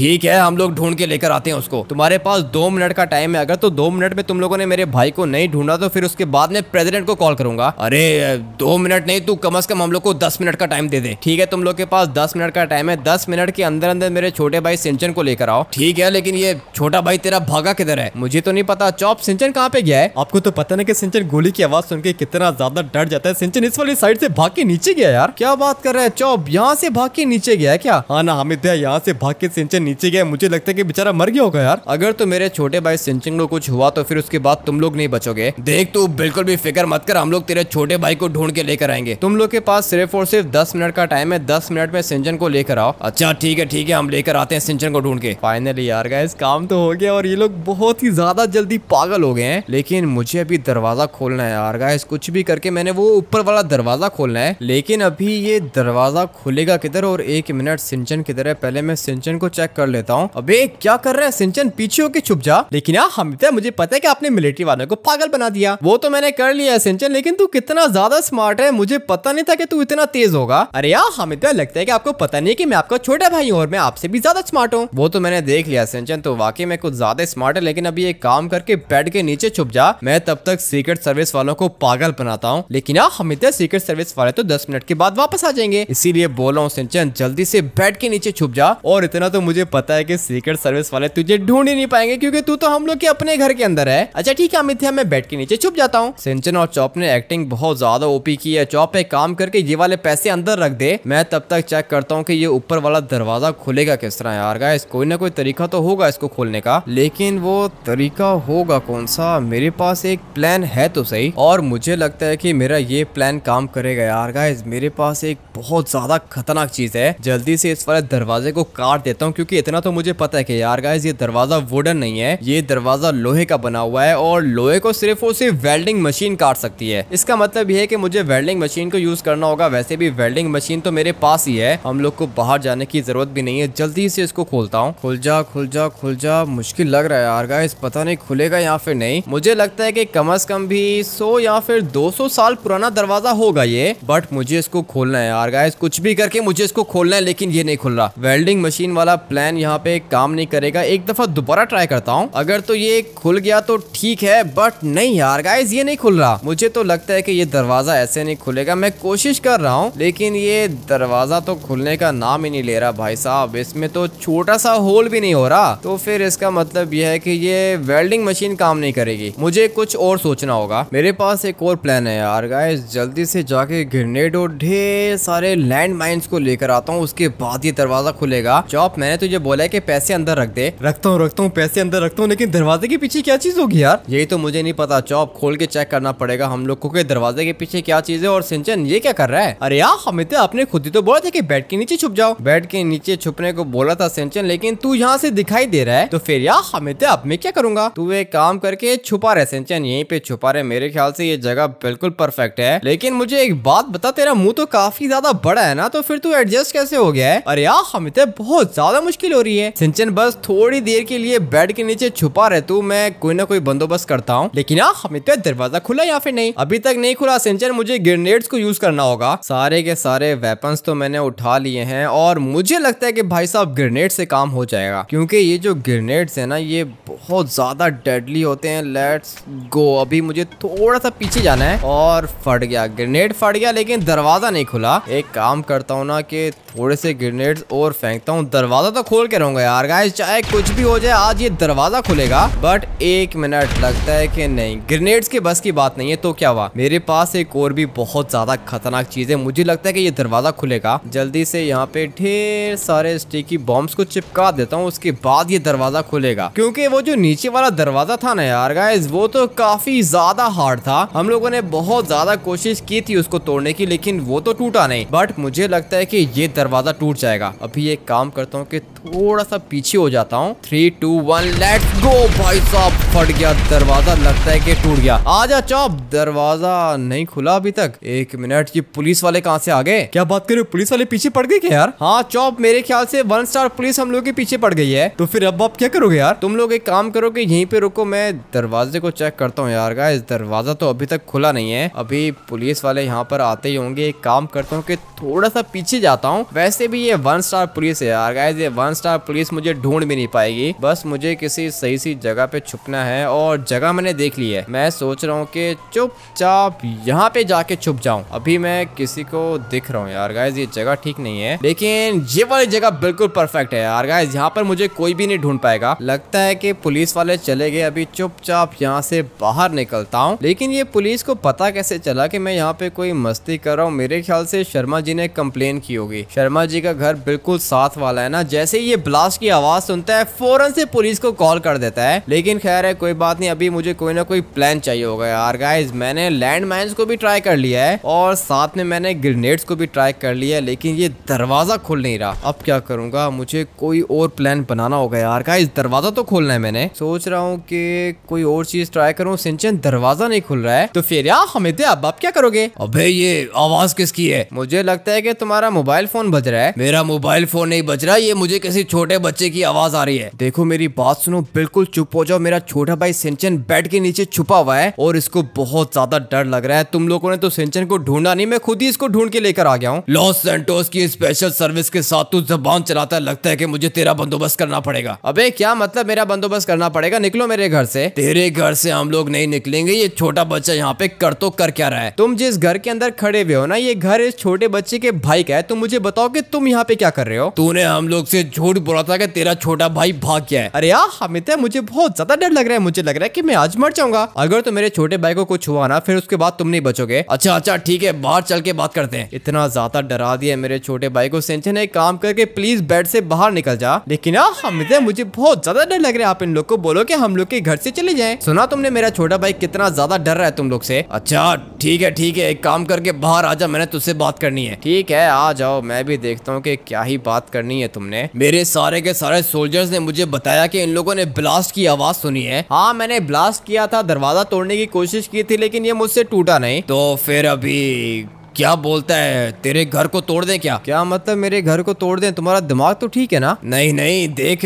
ठीक है, हम लोग ढूंढ के लेकर आते हैं उसको। तुम्हारे पास दो मिनट का टाइम है, अगर तो दो मिनट में तुम लोगों ने मेरे भाई को नहीं ढूंढा तो फिर उसके बाद में प्रेसिडेंट को कॉल करूँगा। अरे, दो मिनट नहीं, तू कम अज कम हम लोग को दस मिनट का टाइम दे दे। ठीक है, तुम लोग के पास दस मिनट का टाइम है, दस मिनट के अंदर अंदर मेरे छोटे भाई सिंचन को लेकर आओ। ठीक है, लेकिन ये छोटा भाई तेरा भागा किधर है? मुझे तो नहीं पता, चौप, सिंचन कहाँ पे गया है? आपको तो पता नहीं कि सिंचन गोली की आवाज़ सुन के कितना ज़्यादा डर जाता है। सिंचन इस वाली साइड से भाग के नीचे गया यार। क्या बात कर रहा है, चौप, यहाँ से भाग के नीचे गया है क्या? हाँ ना, हामिद यहाँ से भाग के सिंचन नीचे गया, मुझे लगता है कि बेचारा मर गया होगा यार। अगर तो मेरे छोटे भाई सिंचिंग को कुछ हुआ तो फिर उसके बाद तुम लोग नहीं बचोगे। देख तू, बिल्कुल भी फ़िक्र मत कर, हम लोग तेरे छोटे भाई को ढूंढ के लेकर आएँगे। तुम लोग के पास सिर्फ़ और सिर्फ़ दस मिनट का टाइम है, दस मिनट में सिंचन को लेकर आओ। अच्छा ठीक है ठीक है, हम लेकर आते हैं सिंचन को ढूंढ के। फाइनली यार गाइस काम तो हो गया और ये लोग बहुत ही ज़्यादा जल्दी पागल हो गए हैं। लेकिन मुझे अभी दरवाज़ा खोलना है यार गाइस कुछ भी करके मैंने वो ऊपर वाला दरवाज़ा खोलना है। लेकिन अभी ये दरवाज़ा खुलेगा किधर? और एक मिनट सिंचन किधर है? पहले मैं सिंचन को चेक कर लेता हूँ। अबे, क्या कर रहा है? सिंचन पीछे होके छुप जा। लेकिन यार, हम मुझे पता है कि आपने मिलिट्री वालों को पागल बना दिया। वो तो मैंने कर लिया है सिंचन, लेकिन तू कितना ज़्यादा स्मार्ट है। मुझे पता नहीं था कि तू इतना तेज होगा। अरे यार हमिद लगता है कि आपको पता नहीं कि मैं आपका छोटा भाई हूँ और मैं आपसे भी ज़्यादा स्मार्ट हूँ। वो तो मैंने देख लिया सिंचन तो वाकई में कुछ ज़्यादा स्मार्ट है, लेकिन अभी एक काम करके बेड के नीचे छुप जा। मैं तब तक सीक्रेट सर्विस वालों को पागल बनाता हूँ। लेकिन यार हमिद सीक्रेट सर्विस वाले तो दस मिनट के बाद वापस आ जाएँगे। इसीलिए बोल रहा हूँ सिंचन, जल्दी से बेड के नीचे छुप जा। और इतना तो मुझे पता है कि सीक्रेट सर्विस वाले तुझे ढूंढ ही नहीं पाएँगे क्योंकि तू तो हम लोग के अपने घर के अंदर है। अच्छा ठीक है, अमित, मैं बेड के नीचे छुप जाता हूँ। सिंचन और चौप ने एक्टिंग बहुत ज़्यादा ओपी की है। चौप एक काम करके ये वाले पैसे अंदर रख दे। मैं तब तक चेक करता हूँ कि ये ऊपर वाला दरवाज़ा खुलेगा किस तरह यार। कोई ना कोई तरीका तो होगा इसको खोलने का। लेकिन वो तरीका होगा कौन सा? मेरे पास एक प्लान है तो सही। और मुझे लगता है की मेरा ये प्लान काम करेगा यार। गाइस मेरे पास एक बहुत ज़्यादा खतरनाक चीज़ है। जल्दी से इस वाले दरवाजे को काट देता हूँ क्योंकि इतना तो मुझे पता है कि यार गाइस ये दरवाज़ा वुडन नहीं है, ये दरवाज़ा लोहे का बना हुआ है और लोहे को सिर्फ़ और सिर्फ़ वेल्डिंग मशीन काट सकती है। इसका मतलब ये है कि मुझे वेल्डिंग मशीन को यूज़ करना होगा। वैसे भी वेल्डिंग मशीन तो मेरे पास ही है। हम लोग को बाहर जाने की ज़रूरत भी नहीं है। जल्दी से इसको खोलता हूँ। खुल जा खुल जा खुल जा। मुश्किल लग रहा है यार गाइस पता नहीं खुलेगा या फिर नहीं। मुझे लगता है कि कम अज कम भी सौ या फिर दो सौ साल पुराना दरवाज़ा होगा ये। बट मुझे इसको खोलना है यार गाइस कुछ भी करके मुझे इसको खोलना है, लेकिन ये नहीं खुल रहा। वेल्डिंग मशीन वाला प्लान यहाँ पे काम नहीं करेगा। एक दफ़ा दोबारा ट्राई करता हूँ। अगर तो ये खुल गया तो ठीक है बट नहीं यार गाइस ये नहीं खुल रहा। मुझे तो लगता है कि ये दरवाज़ा ऐसे नहीं खुलेगा। मैं कोशिश कर रहा हूँ, लेकिन ये दरवाज़ा तो खुलने का नाम ही नहीं ले रहा भाई साहब। इसमें तो छोटा सा होल भी नहीं हो रहा। तो फिर इसका मतलब यह है कि ये वेल्डिंग मशीन काम नहीं करेगी। मुझे कुछ और सोचना होगा। मेरे पास एक और प्लान है यार गाइस जल्दी से जाके ग्रेनेड और ढेर सारे लैंड माइन्स को लेकर आता हूँ। उसके बाद ये दरवाज़ा खुलेगा। चौप मैंने तुझे बोला है कि पैसे अंदर रख दे। रखता हूँ रखता हूँ पैसे अंदर रखता हूँ लेकिन दरवाजे के पीछे क्या चीज़ होगी यार? यही तो मुझे नहीं पता चौप खोल के चेक करना पड़ेगा हम लोग को के दरवाजे के पीछे क्या चीज़ है और सिंचन ये क्या कर रहा है? अरे यार हमें तो आपने खुद ही तो बोला था कि बेड के नीचे छुप जाओ। बेड के नीचे छुपने को बोला था सिंचन लेकिन तू यहाँ से दिखाई दे रहा है तो फिर यार हमें तो अब मैं क्या करूँगा? तू एक काम करके छुपा रहे सिंचन यहीं पे छुपा रहे। मेरे ख्याल से ये जगह बिल्कुल परफेक्ट है। लेकिन मुझे एक बात बता तेरा मुँह तो काफ़ी ज़्यादा बड़ा है ना तो फिर तू एडजस्ट कैसे हो गया है? अरे यार हमें तो बहुत ज़्यादा मुश्किल हो रही है। सिंचन बस थोड़ी देर के लिए बेड के नीचे छुपा रहे तू, मैं कोई ना कोई बंदोबस्त करता हूँ। लेकिन यार हमें तो दरवाज़ा खुला या फिर नहीं? अभी तक नहीं खुला सिंचन, मुझे ग्रेनेड्स को यूज़ करना होगा। सारे के सारे वेपन्स तो मैंने उठा लिए हैं और मुझे लगता है की भाई साहब ग्रेनेड से काम हो जाएगा। क्योंकि ये जो ग्रेनेड्स है ना, ये बहुत ज़्यादा डेडली होते हैं। लेट्स गो अभी मुझे थोड़ा सा पीछे जाना है और फट गया। ग्रेनेड फट गया, लेकिन दरवाज़ा नहीं खुला। एक काम करता हूँ ना कि थोड़े से ग्रेनेड्स और फेंकता हूँ। दरवाज़ा तो खोल के रहूँगा यार। गाइस चाहे कुछ भी हो जाए, आज ये दरवाज़ा खुलेगा बट एक मिनट लगता है कि नहीं। ग्रेनेड्स के बस की बात नहीं है तो क्या हुआ? मेरे पास एक और भी बहुत ज़्यादा खतरनाक चीज़ है। मुझे लगता है कि ये दरवाज़ा खुलेगा। जल्दी से यहाँ पे ढेर सारे स्टिकी बॉम्ब्स को चिपका देता हूँ, उसके बाद ये दरवाज़ा खुलेगा। क्योंकि वो जो नीचे वाला दरवाज़ा था ना यार गाइस वो तो काफ़ी ज़्यादा हार्ड था। हम लोगों ने बहुत ज़्यादा कोशिश की थी उसको तोड़ने की, लेकिन वो तो टूटा नहीं। बट मुझे लगता है की ये दरवाज़ा टूट जाएगा। अभी एक काम करता हूँ कि थोड़ा सा पीछे हो जाता हूँ। Three two one let's go भाई साहब, फट गया। दरवाज़ा लगता है कि टूट गया। आजा चौप! दरवाज़ा नहीं खुला अभी तक। एक मिनट, ये पुलिस वाले कहाँ से आ गए? क्या बात करो पुलिस वाले पीछे पड़ गए क्या यार? हाँ चौप, मेरे ख्याल से वन स्टार पुलिस हम लोग के पीछे पड़ गई है। तो फिर अब आप क्या करोगे यार? तुम लोग एक काम करो कि यहीं पे रुको। मैं दरवाजे को चेक करता हूँ यार गाइस दरवाज़ा तो अभी तक खुला नहीं है। अभी पुलिस वाले यहाँ पर आते ही होंगे। एक काम करता हूँ कि थोड़ा सा पीछे जाता हूँ। वैसे भी ये वन स्टार पुलिस है यार गाइस ये वन स्टार पुलिस मुझे ढूंढ भी नहीं पाएगी। बस मुझे किसी सही सी जगह पे छुपना है और जगह मैंने देख ली है। मैं सोच रहा हूँ कि चुपचाप यहाँ पे जाके छुप जाऊँ। अभी मैं किसी को दिख रहा हूँ यार। गाइज़ ये जगह ठीक नहीं है। लेकिन ये वाली जगह बिल्कुल परफेक्ट है यार। गाइज़ यहाँ पर मुझे कोई भी नहीं ढूंढ पाएगा। लगता है कि पुलिस वाले चले गए। अभी चुपचाप यहाँ से बाहर निकलता हूँ। लेकिन ये पुलिस को पता कैसे चला कि मैं यहाँ पे कोई मस्ती कर रहा हूँ? मेरे ख्याल से शर्मा जी ने कम्प्लेन की होगी। शर्मा जी का घर बिल्कुल साथ वाला है ना? जैसे ये ब्लास्ट की आवाज़ सुनता है फ़ौरन से पुलिस को कॉल कर देता है। लेकिन खैर है कोई बात नहीं अभी मुझे कोई ना कोई प्लान चाहिए होगा यार। गाइज़ मैंने लैंड माइन्स को भी ट्राई कर लिया है और साथ में मैंने ग्रेनेड्स को भी ट्राई कर लिया है लेकिन ये दरवाज़ा खुल नहीं रहा। अब क्या करूँगा? मुझे कोई और प्लान बनाना होगा यार। गाइज़ दरवाज़ा तो खोलना है मैंने। सोच रहा हूँ कि कोई और चीज़ ट्राई करूँ। सिंचन दरवाज़ा नहीं खुल रहा है। तो फिर यार हमें अब आप क्या करोगे? अबे ये आवाज़ किसकी है? मुझे लगता है कि तुम्हारा मोबाइल फ़ोन बज रहा है। मेरा मोबाइल फ़ोन नहीं बज रहा ये मुझे किसी छोटे बच्चे की आवाज़ आ रही है। देखो मेरी बात सुनो बिल्कुल चुप हो जाओ। मेरा छोटा भाई सिंचन बेड के नीचे छुपा हुआ है और इसको बहुत ज़्यादा डर लग रहा है। तुम लोगों ने तो सिंचन को ढूंढा नहीं मैं खुद ही इसको ढूंढ के लेकर आ गया हूँ। लॉस सेंटोस की स्पेशल सर्विस के साथ तू जबान चलाता है। लगता है कि मुझे तेरा बंदोबस्त करना पड़ेगा। अबे क्या मतलब मेरा बंदोबस्त करना पड़ेगा? निकलो मेरे घर से। तेरे घर से हम लोग नहीं निकलेंगे। ये छोटा बच्चा यहाँ पे कर तो कर क्या रहा है? तुम जिस घर के अंदर खड़े हुए हो ना ये घर इस छोटे बच्चे के भाई का है। तुम मुझे बताओ कि तुम यहाँ पे क्या कर रहे हो? तूने हम लोग से झूठ बोला था कि तेरा छोटा भाई भाग गया है। अरे यार हमित मुझे बहुत ज़्यादा डर लग रहा है। मुझे लग रहा है कि मैं आज मर जाऊँगा। अगर तो मेरे छोटे भाई को कुछ हुआ ना फिर उसके बाद तुम नहीं बचोगे। अच्छा अच्छा ठीक है बाहर चल के बात करते हैं। इतना ज़्यादा डरा दिया मेरे छोटे भाई को। सेंचन एक काम करके प्लीज़ बेड से बाहर निकल जा। लेकिन यार हमित मुझे बहुत ज़्यादा डर लग रहा है। आप इन लोग को बोलो कि हम लोग के घर से चले जाएँ। सुना तुमने मेरा छोटा भाई कितना ज़्यादा डर रहा है तुम लोग से? अच्छा ठीक है ठीक है एक काम करके बाहर आ जा मैंने तुझसे बात करनी है। ठीक है आ जाओ। मैं भी देखता हूँ कि क्या ही बात करनी है तुमने। मेरे सारे के सारे सोल्जर्स ने मुझे बताया कि इन लोगों ने ब्लास्ट की आवाज़ सुनी है। हाँ मैंने ब्लास्ट किया था दरवाज़ा तोड़ने की कोशिश की थी लेकिन ये मुझसे टूटा नहीं। तो फिर अभी क्या बोलता है तेरे घर को तोड़ दे क्या? क्या मतलब मेरे घर को तोड़ दे? तुम्हारा दिमाग तो ठीक है ना? नहीं नहीं देख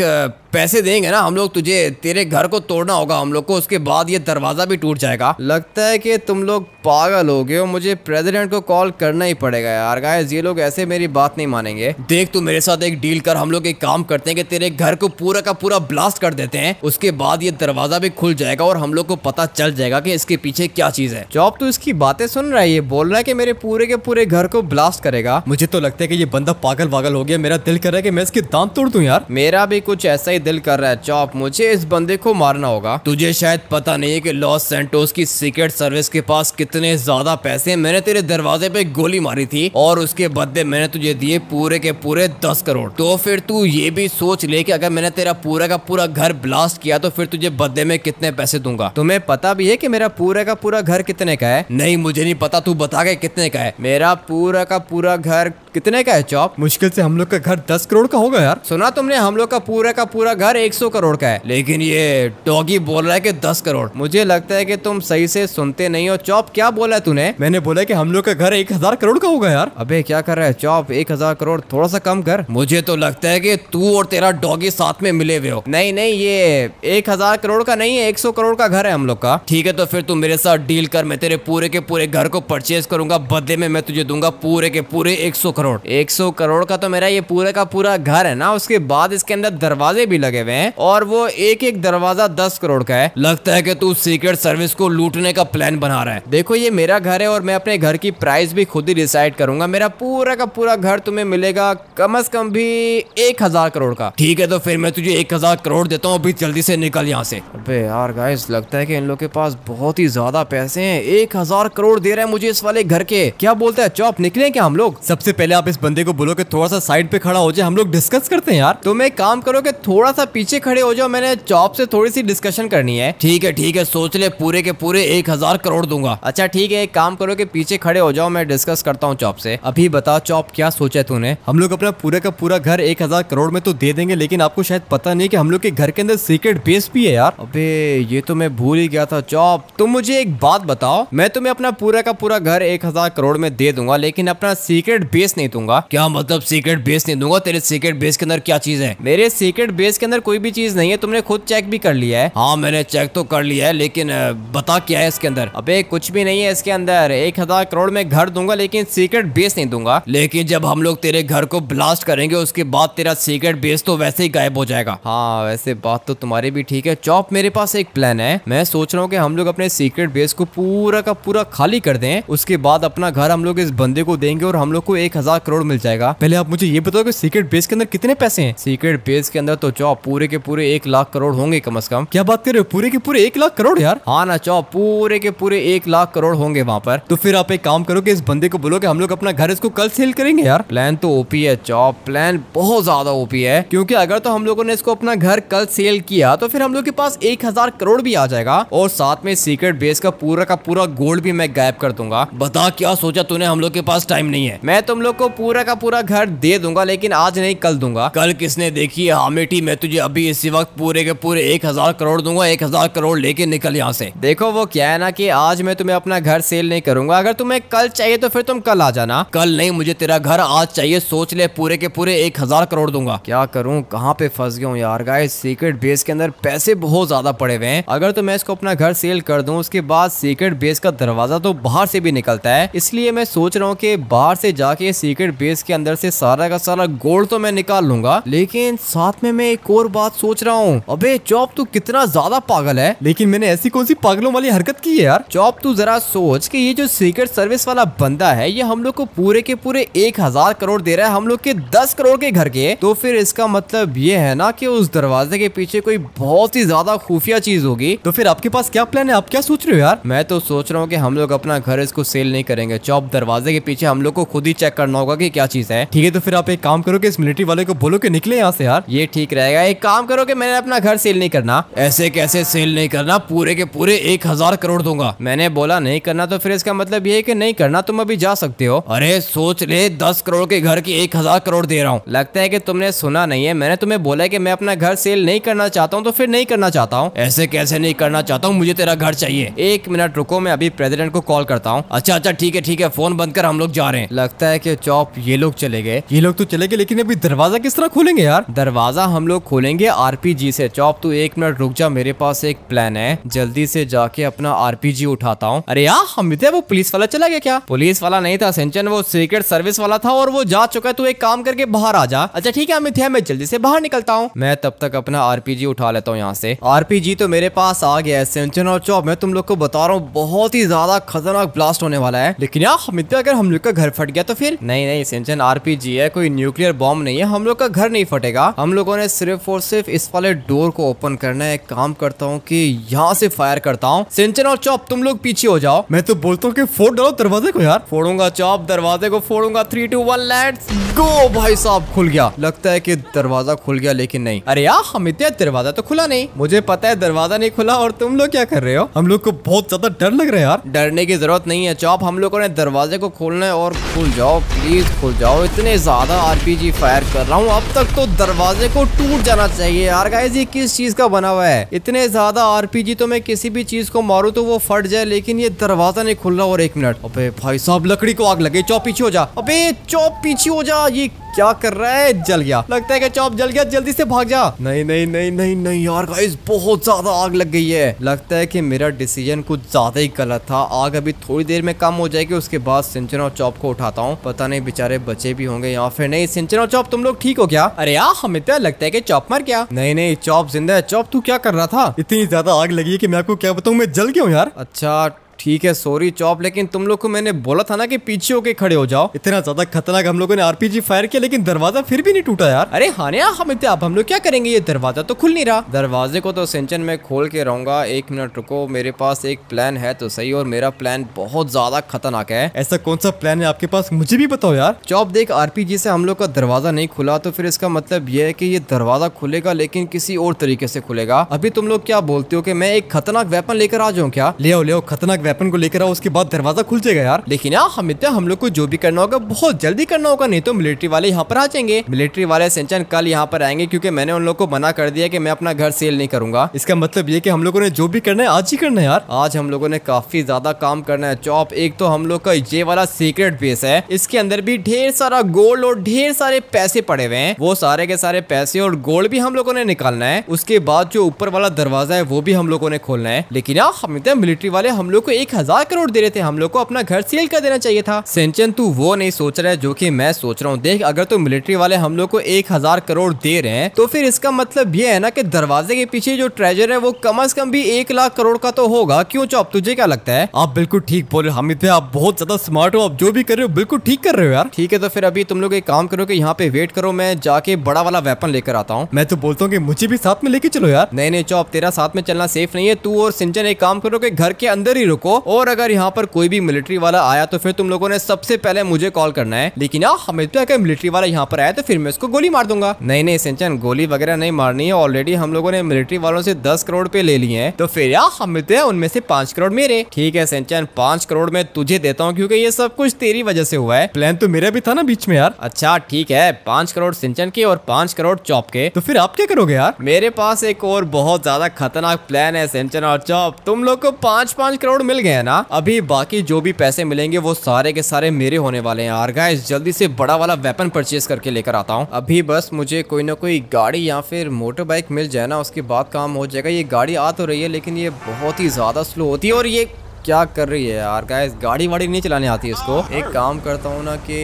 पैसे देंगे ना, हम लोग तुझे, तेरे घर को तोड़ना होगा, हम लोग को उसके बाद ये दरवाज़ा भी टूट जाएगा। लगता है कि तुम लोग पागल हो गए हो, मुझे प्रेसिडेंट को कॉल करना ही पड़ेगा यार। गाइस ये लोग ऐसे मेरी बात नहीं मानेंगे। देख तू मेरे साथ एक डील कर, हम लोग एक काम करते हैं कि तेरे घर को पूरा का पूरा ब्लास्ट कर देते हैं, उसके बाद ये दरवाज़ा भी खुल जाएगा और हम लोग को पता चल जाएगा कि इसके पीछे क्या चीज़ है। जॉब तो इसकी बातें सुन रहा है, ये बोल रहा है कि मेरे पूरे के पूरे घर को ब्लास्ट करेगा। मुझे तो लगता है कि ये बंदा पागल पागल हो गया, मेरा दिल कर रहा है कि मैं इसके दांत तोड़ दूँ यार। मेरा भी कुछ ऐसा ही दिल कर रहा है चौप मुझे इस बंदे को मारना होगा। तुझे शायद पता नहीं है कि लॉस सेंटोस की सीक्रेट सर्विस के पास कितने ज़्यादा पैसे मैंने तेरे दरवाजे पे गोली मारी थी और उसके बदले मैंने तुझे दिए पूरे के पूरे दस करोड़। तो फिर तू ये भी सोच ले कि अगर मैंने तेरा पूरा का पूरा घर ब्लास्ट किया तो फिर तुझे बदले में कितने पैसे दूँगा? तुम्हें पता भी है कि मेरा पूरा का पूरा घर कितने का है? नहीं मुझे नहीं पता तू बता के कितने का है। मेरा पूरा का पूरा घर कितने का है चौप? मुश्किल से हम लोग का घर दस करोड़ का होगा यार। सुना तुमने हम लोग का पूरा का पूरा घर एक सौ करोड़ का है। लेकिन ये डॉगी बोल रहा है कि दस करोड़। मुझे लगता है कि तुम सही से सुनते नहीं हो। चौप क्या बोला तूने? मैंने बोला कि हम लोग का घर एक हज़ार करोड़ का होगा यार। अबे क्या कर रहा है? चौप एक हज़ार करोड़ थोड़ा सा कम कर। मुझे तो लगता है कि तू और तेरा डॉगी साथ में मिले हुए हो। नहीं नहीं ये एक हज़ार करोड़ का नहीं है एक सौ करोड़ का घर है हम लोग का। ठीक है तो फिर तू मेरे साथ डील कर। मैं तेरे पूरे के पूरे घर को परचेज करूँगा। बदले में मैं तुझे दूँगा पूरे के पूरे एक सौ करोड़। एक सौ करोड़ का तो मेरा ये पूरे का पूरा घर है ना? उसके बाद इसके अंदर दरवाजे भी लगे हुए हैं और वो एक एक दरवाज़ा दस करोड़ का है। लगता है कि तू सीक्रेट सर्विस को लूटने का प्लान बना रहा है। देखो, ये मेरा घर है और मैं अपने घर की प्राइस भी खुद ही डिसाइड करूँगा। मेरा पूरा का पूरा घर तुम्हें मिलेगा कम अज कम भी एक हज़ार करोड़ का। ठीक है तो फिर मैं तुझे एक हज़ार करोड़ देता हूँ। अभी जल्दी से निकल यहाँ से। अबे यार गाइस लगता है कि इन लोग के पास बहुत ही ज़्यादा पैसे हैं। एक हज़ार करोड़ दे रहे हैं मुझे इस वाले घर के। क्या बोलते हैं? चौप, निकले क्या हम लोग? सबसे पहले आप इस बंदे को बोलो कि थोड़ा सा साइड पे खड़ा हो जाए। हम लोग डिस्कस करते हैं यार। तुम एक काम करो कि थोड़ा थोड़ा सा पीछे खड़े हो जाओ मैंने चॉप से थोड़ी सी डिस्कशन करनी है। ठीक है ठीक है सोच ले पूरे के पूरे एक हज़ार करोड़ दूँगा। अच्छा ठीक है एक काम करो कि पीछे खड़े हो जाओ मैं डिस्कस करता हूँ चॉप से। अभी बताओ चॉप क्या सोचा है तूने? हम लोग अपना पूरे का पूरा घर एक हज़ार करोड़ में तो दे देंगे लेकिन आपको शायद पता नहीं की हम लोग के घर के अंदर सीक्रेट बेस भी है यार। अबे ये तो मैं भूल ही गया था चॉप तुम मुझे एक बात बताओ मैं तुम्हें अपना पूरा का पूरा घर एक हज़ार करोड़ में दे दूँगा लेकिन अपना सीक्रेट बेस नहीं दूँगा। क्या मतलब सीक्रेट बेस नहीं दूँगा? तेरे सीक्रेट बेस के अंदर क्या चीज़ है? मेरे सीक्रेट बेस के अंदर कोई भी चीज़ नहीं है तुमने खुद चेक भी कर लिया है। हाँ मैंने चेक तो कर लिया है लेकिन बता क्या है इसके अंदर? अबे कुछ भी नहीं है इसके अंदर। एक हज़ार करोड़ में घर दूँगा लेकिन सीक्रेट बेस नहीं दूँगा। लेकिन जब हम लोग तेरे घर को ब्लास्ट करेंगे उसके बाद तेरा सीक्रेट बेस तो वैसे ही गायब हो जाएगा। हाँ वैसे बात तो तुम्हारी भी ठीक है। चॉप मेरे पास एक प्लान है। मैं सोच रहा हूँ कि हम लोग अपने सीक्रेट बेस को पूरा का पूरा खाली कर दें उसके बाद अपना घर हम लोग इस बंदे को देंगे और हम लोग को एक हज़ार करोड़ मिल जाएगा। पहले आप मुझे ये बताओ कि सीक्रेट बेस के अंदर कितने पैसे हैं? सीक्रेट बेस के अंदर तो चॉप पूरे के पूरे एक लाख करोड़ होंगे कम अज कम। क्या बात कर रहे हो? पूरे के पूरे एक लाख करोड़ यार? हाँ ना चॉप पूरे के पूरे एक लाख करोड़ होंगे वहाँ पर। तो फिर आप एक काम करो इस बंदे को बोलो कि हम लोग अपना घर इसको कल सेल करेंगे यार। प्लान तो ओपी है चॉप प्लान बहुत ज़्यादा ओपी है। क्योंकि अगर तो हम लोगों ने इसको अपना घर कल सेल किया तो फिर हम लोग के पास एक हज़ार करोड़ भी आ जाएगा। और साथ में सीक्रेट बेस का पूरा का पूरा गोल्ड भी मैं गायब कर दूँगा। बता क्या सोचा तूने? हम लोग के पास टाइम नहीं है। मैं तुम लोग को पूरा का पूरा घर दे दूँगा लेकिन आज नहीं कल दूँगा। कल किसने देखी है? हामिटी मैं तुझे अभी इसी वक्त पूरे के पूरे एक हज़ार करोड़ दूँगा एक हज़ार करोड़ लेके निकल यहाँ से। देखो वो क्या है ना कि आज मैं तुम्हें अपना घर सेल नहीं करूँगा। अगर तुम्हें कल चाहिए तो फिर तुम कल आ जाना। कल नहीं मुझे तेरा घर आज चाहिए सोच ले पूरे के पूरे एक हज़ार करोड़ दूँगा। क्या करूँ? कहाँ पे फंस गया हूँ यार गाय सीक्रेट बेस के अंदर पैसे बहुत ज़्यादा पड़े हुए हैं। अगर तो मैं इसको अपना घर सेल कर दूँ उसके बाद सीक्रेट बेस का दरवाज़ा तो बाहर से भी निकलता है। इसलिए मैं सोच रहा हूँ कि बाहर से जाके सीक्रेट बेस के अंदर से सारा का सारा गोल्ड तो मैं निकाल लूँगा। लेकिन साथ में मैं एक और बात सोच रहा हूँ। अबे, चौप, तू कितना ज़्यादा पागल है। लेकिन मैंने ऐसी कौन सी पागलों वाली हरकत की है यार? चौप, तू जरा सोच कि ये जो सीक्रेट सर्विस वाला बंदा है, ये हम लोग को पूरे के पूरे एक हज़ार करोड़ दे रहा है, हम लोग के दस करोड़ के घर के। तो फिर इसका मतलब ये है ना कि उस दरवाजे के पीछे कोई बहुत ही ज़्यादा खुफिया चीज़ होगी। तो फिर आपके पास क्या प्लान है? आप क्या सोच रहे हो यार? मैं तो सोच रहा हूँ कि हम लोग अपना घर इसको सेल नहीं करेंगे। चौप, दरवाजे के पीछे हम लोग को खुद ही चेक करना होगा की क्या चीज़ है। ठीक है तो फिर आप एक काम करो कि इस मिलिट्री वाले को बोलो कि निकले यहाँ से यार। ये ठीक रहेगा। एक काम करो कि मैंने अपना घर सेल नहीं करना। ऐसे कैसे सेल नहीं करना? पूरे के पूरे एक हज़ार करोड़ दूँगा। मैंने बोला, नहीं करना। तो फिर इसका मतलब ये है कि नहीं करना, तुम अभी जा सकते हो। अरे, सोच ले, दस करोड़ के घर की एक हज़ार करोड़ दे रहा हूँ। लगता है कि तुमने सुना नहीं है। मैंने तुम्हें बोला कि मैं अपना घर सेल नहीं करना चाहता हूँ तो फिर नहीं करना चाहता हूँ। ऐसे कैसे नहीं करना चाहता हूँ? मुझे तेरा घर चाहिए। एक मिनट रुको, मैं अभी प्रेसिडेंट को कॉल करता हूँ। अच्छा अच्छा ठीक है ठीक है। फ़ोन बंद कर, हम लोग जा रहे हैं। लगता है की चौप, ये लोग चले गए। ये लोग तो चले गए, लेकिन अभी दरवाज़ा किस तरह खोलेंगे यार? दरवाज़ा हम लोग खोलेंगे आरपीजी से। चौप, तू एक मिनट रुक जा, मेरे पास एक प्लान है। जल्दी से जाके अपना आरपीजी उठाता हूँ। अरे यार, हम वो पुलिस वाला चला गया क्या? पुलिस वाला नहीं था, सिंचन वो सीक्रेट सर्विस वाला था और वो जा चुका है, तू एक काम करके बाहर आ जा। अच्छा ठीक है अमित मैं जल्दी से बाहर निकलता हूँ। मैं तब तक अपना आरपीजी उठा लेता हूँ यहाँ से। आरपीजी तो मेरे पास आ गया है, सिंचन और चौप, मैं तुम लोग को बता रहा हूँ, बहुत ही ज़्यादा खतरनाक ब्लास्ट होने वाला है। लेकिन यार अमित अगर हम लोग का घर फट गया तो फिर? नहीं नहीं, सिंचन, आरपीजी है, कोई न्यूक्लियर बॉम्ब नहीं है, हम लोग का घर नहीं फटेगा। हम लोगों ने सिर्फ़ और सिर्फ़ इस वाले डोर को ओपन करना है। काम करता हूँ कि यहाँ से फायर करता हूँ। सिंचन और चौप तुम लोग पीछे हो जाओ। मैं तो बोलता हूँ कि फोड़ डालो दरवाजे को यार। फोड़ूँगा चौप दरवाजे को फोड़ूँगा। Three two one let's go भाई साहब खुल गया। लगता है कि दरवाज़ा खुल गया लेकिन नहीं। अरे यार हम इतने दरवाज़ा तो खुला नहीं। मुझे पता है दरवाज़ा नहीं खुला और तुम लोग क्या कर रहे हो? हम लोग को बहुत ज़्यादा डर लग रहा है यार। डरने की ज़रूरत नहीं है चौप। हम लोगों ने दरवाजे को खोलना है और खुल जाओ प्लीज़ खुल जाओ। इतने ज़्यादा आरपीजी फायर कर रहा हूँ। अब तक तो दरवाजे को टूट जाना चाहिए। यार गाइज़ ये किस चीज़ का बना हुआ है? इतने ज़्यादा आरपीजी तो मैं किसी भी चीज़ को मारू तो वो फट जाए, लेकिन ये दरवाज़ा नहीं खुल रहा और एक मिनट। अबे भाई साहब, लकड़ी को आग लगे चौ पीछे हो जा। अबे चौ पीछे हो जा, ये क्या कर रहा है? जल गया। लगता है कि चौप जल गया, जल्दी से भाग जा। नहीं नहीं नहीं नहीं नहीं यार गाइस बहुत ज़्यादा आग लग गई है। लगता है कि मेरा डिसीज़न कुछ ज़्यादा ही गलत था। आग अभी थोड़ी देर में कम हो जाएगी, उसके बाद सिंचन और चौप को उठाता हूँ। पता नहीं बेचारे बचे भी होंगे या फिर नहीं। सिंचन और चौप, तुम लोग ठीक हो क्या? अरे यार, हमें तो लगता है की चौप मर गया। नहीं नहीं, चौप ज़िंदा है। चौप, तू क्या कर रहा था? इतनी ज़्यादा आग लगी है कि मैं आपको क्या बताऊँ? मैं जल गया हूँ यार। अच्छा ठीक है सॉरी चॉप लेकिन तुम लोग को मैंने बोला था ना कि पीछे होके खड़े हो जाओ। इतना ज़्यादा खतरनाक हम लोगों ने आरपीजी फायर किया लेकिन दरवाज़ा फिर भी नहीं टूटा यार। अरे हाँ हम अब हम लोग क्या करेंगे? ये दरवाज़ा तो खुल नहीं रहा। दरवाजे को तो सिंचन में खोल के रहूँगा। एक मिनट रुको मेरे पास एक प्लान है तो सही और मेरा प्लान बहुत ज़्यादा खतरनाक है। ऐसा कौन सा प्लान है आपके पास? मुझे भी बताओ यार। चौप देख आरपीजी से हम लोग का दरवाज़ा नहीं खुला तो फिर इसका मतलब ये है कि ये दरवाज़ा खुलेगा लेकिन किसी और तरीके से खुलेगा। अभी तुम लोग क्या बोलते हो कि मैं एक खतरनाक वेपन लेकर आ जाऊँ क्या? ले ले खतरनाक वेपन को लेकर आओ, उसके बाद दरवाज़ा खुल जाएगा यार। लेकिन यार हम इतना हम लोग को जो भी करना होगा, बहुत जल्दी करना होगा, नहीं तो मिलिट्री वाले यहाँ पर आ जाएँगे। मिलिट्री वाले सिंचन कल यहाँ पर आएँगे, क्योंकि मैंने उन लोग को मना कर दिया कि मैं अपना घर सेल नहीं करूँगा। इसका मतलब ये कि हम लोगों ने जो भी करना है, आज ही करना है यार। आज हम लोगों ने काफ़ी ज़्यादा काम करना है चॉप एक तो हम लोग का ये वाला सीक्रेट बेस है। इसके अंदर भी ढेर सारा गोल्ड और ढेर सारे पैसे पड़े हुए हैं। वो सारे के सारे पैसे और गोल्ड भी हम लोगों ने निकालना है। उसके बाद जो ऊपर वाला दरवाज़ा है, वो भी हम लोगों ने खोलना है। लेकिन यार हम मिलिट्री वाले हम लोग को एक हज़ार करोड़ दे रहे थे। हम लोग को अपना घर सेल कर देना चाहिए था। सेंचन तू वो नहीं सोच रहा है जो की मैं सोच रहा हूँ। देख अगर तो मिलिट्री वाले हम लोग को एक हज़ार करोड़ दे रहे हैं तो फिर इसका मतलब ये है ना कि दरवाजे के पीछे जो ट्रेजर है वो कम अज कम भी एक लाख करोड़ का तो होगा। क्यों चौप तुझे क्या लगता है? आप बिल्कुल ठीक बोल रहे हामिद आप बहुत ज़्यादा स्मार्ट हो। आप जो भी कर रहे हो बिल्कुल ठीक कर रहे हो यार। ठीक है तो फिर अभी तुम लोग एक काम करो कि यहाँ पे वेट करो। मैं जाके बड़ा वाला वेपन लेकर आता हूँ। मैं तो बोलता हूँ कि मुझे भी साथ में लेके चलो यार। नहीं नहीं चौप तेरा साथ में चलना सेफ़ नहीं है। तू और सिंचन एक काम करो कि घर के अंदर ही रुको। और अगर यहाँ पर कोई भी मिलिट्री वाला आया तो फिर तुम लोगों ने सबसे पहले मुझे कॉल करना है। लेकिन यार हमें तो अगर मिलिट्री वाला यहाँ पर आया तो फिर मैं उसको गोली मार दूँगा। नहीं नहीं सिंचन गोली वगैरह नहीं मारनी है। ऑलरेडी हम लोगों ने मिलिट्री वालों से दस करोड़ पे ले लिए हैं। तो फिर यार हमें तो उनमें से पाँच करोड़ मेरे। ठीक है सिंचन पाँच करोड़ में तुझे देता हूँ क्योंकि ये सब कुछ तेरी वजह से हुआ है। प्लान तो मेरा भी था ना बीच में यार। अच्छा ठीक है पाँच करोड़ सिंचन के और पाँच करोड़ चौप के। तो फिर आप क्या करोगे यार? मेरे पास एक और बहुत ज़्यादा खतरनाक प्लान है सिंचन और चौप। तुम लोग को पाँच पाँच करोड़ मिल गए ना? अभी बाकी जो भी पैसे मिलेंगे वो सारे के सारे मेरे होने वाले हैं यार। गाइस जल्दी से बड़ा वाला वेपन परचेज करके लेकर आता हूँ। अभी बस मुझे कोई ना कोई गाड़ी या फिर मोटर बाइक मिल जाए ना, उसके बाद काम हो जाएगा। ये गाड़ी आ तो रही है, लेकिन ये बहुत ही ज़्यादा स्लो होती है और ये क्या कर रही है यार? गाइस गाड़ी वाड़ी नहीं चलाने आती इसको। एक काम करता हूँ ना कि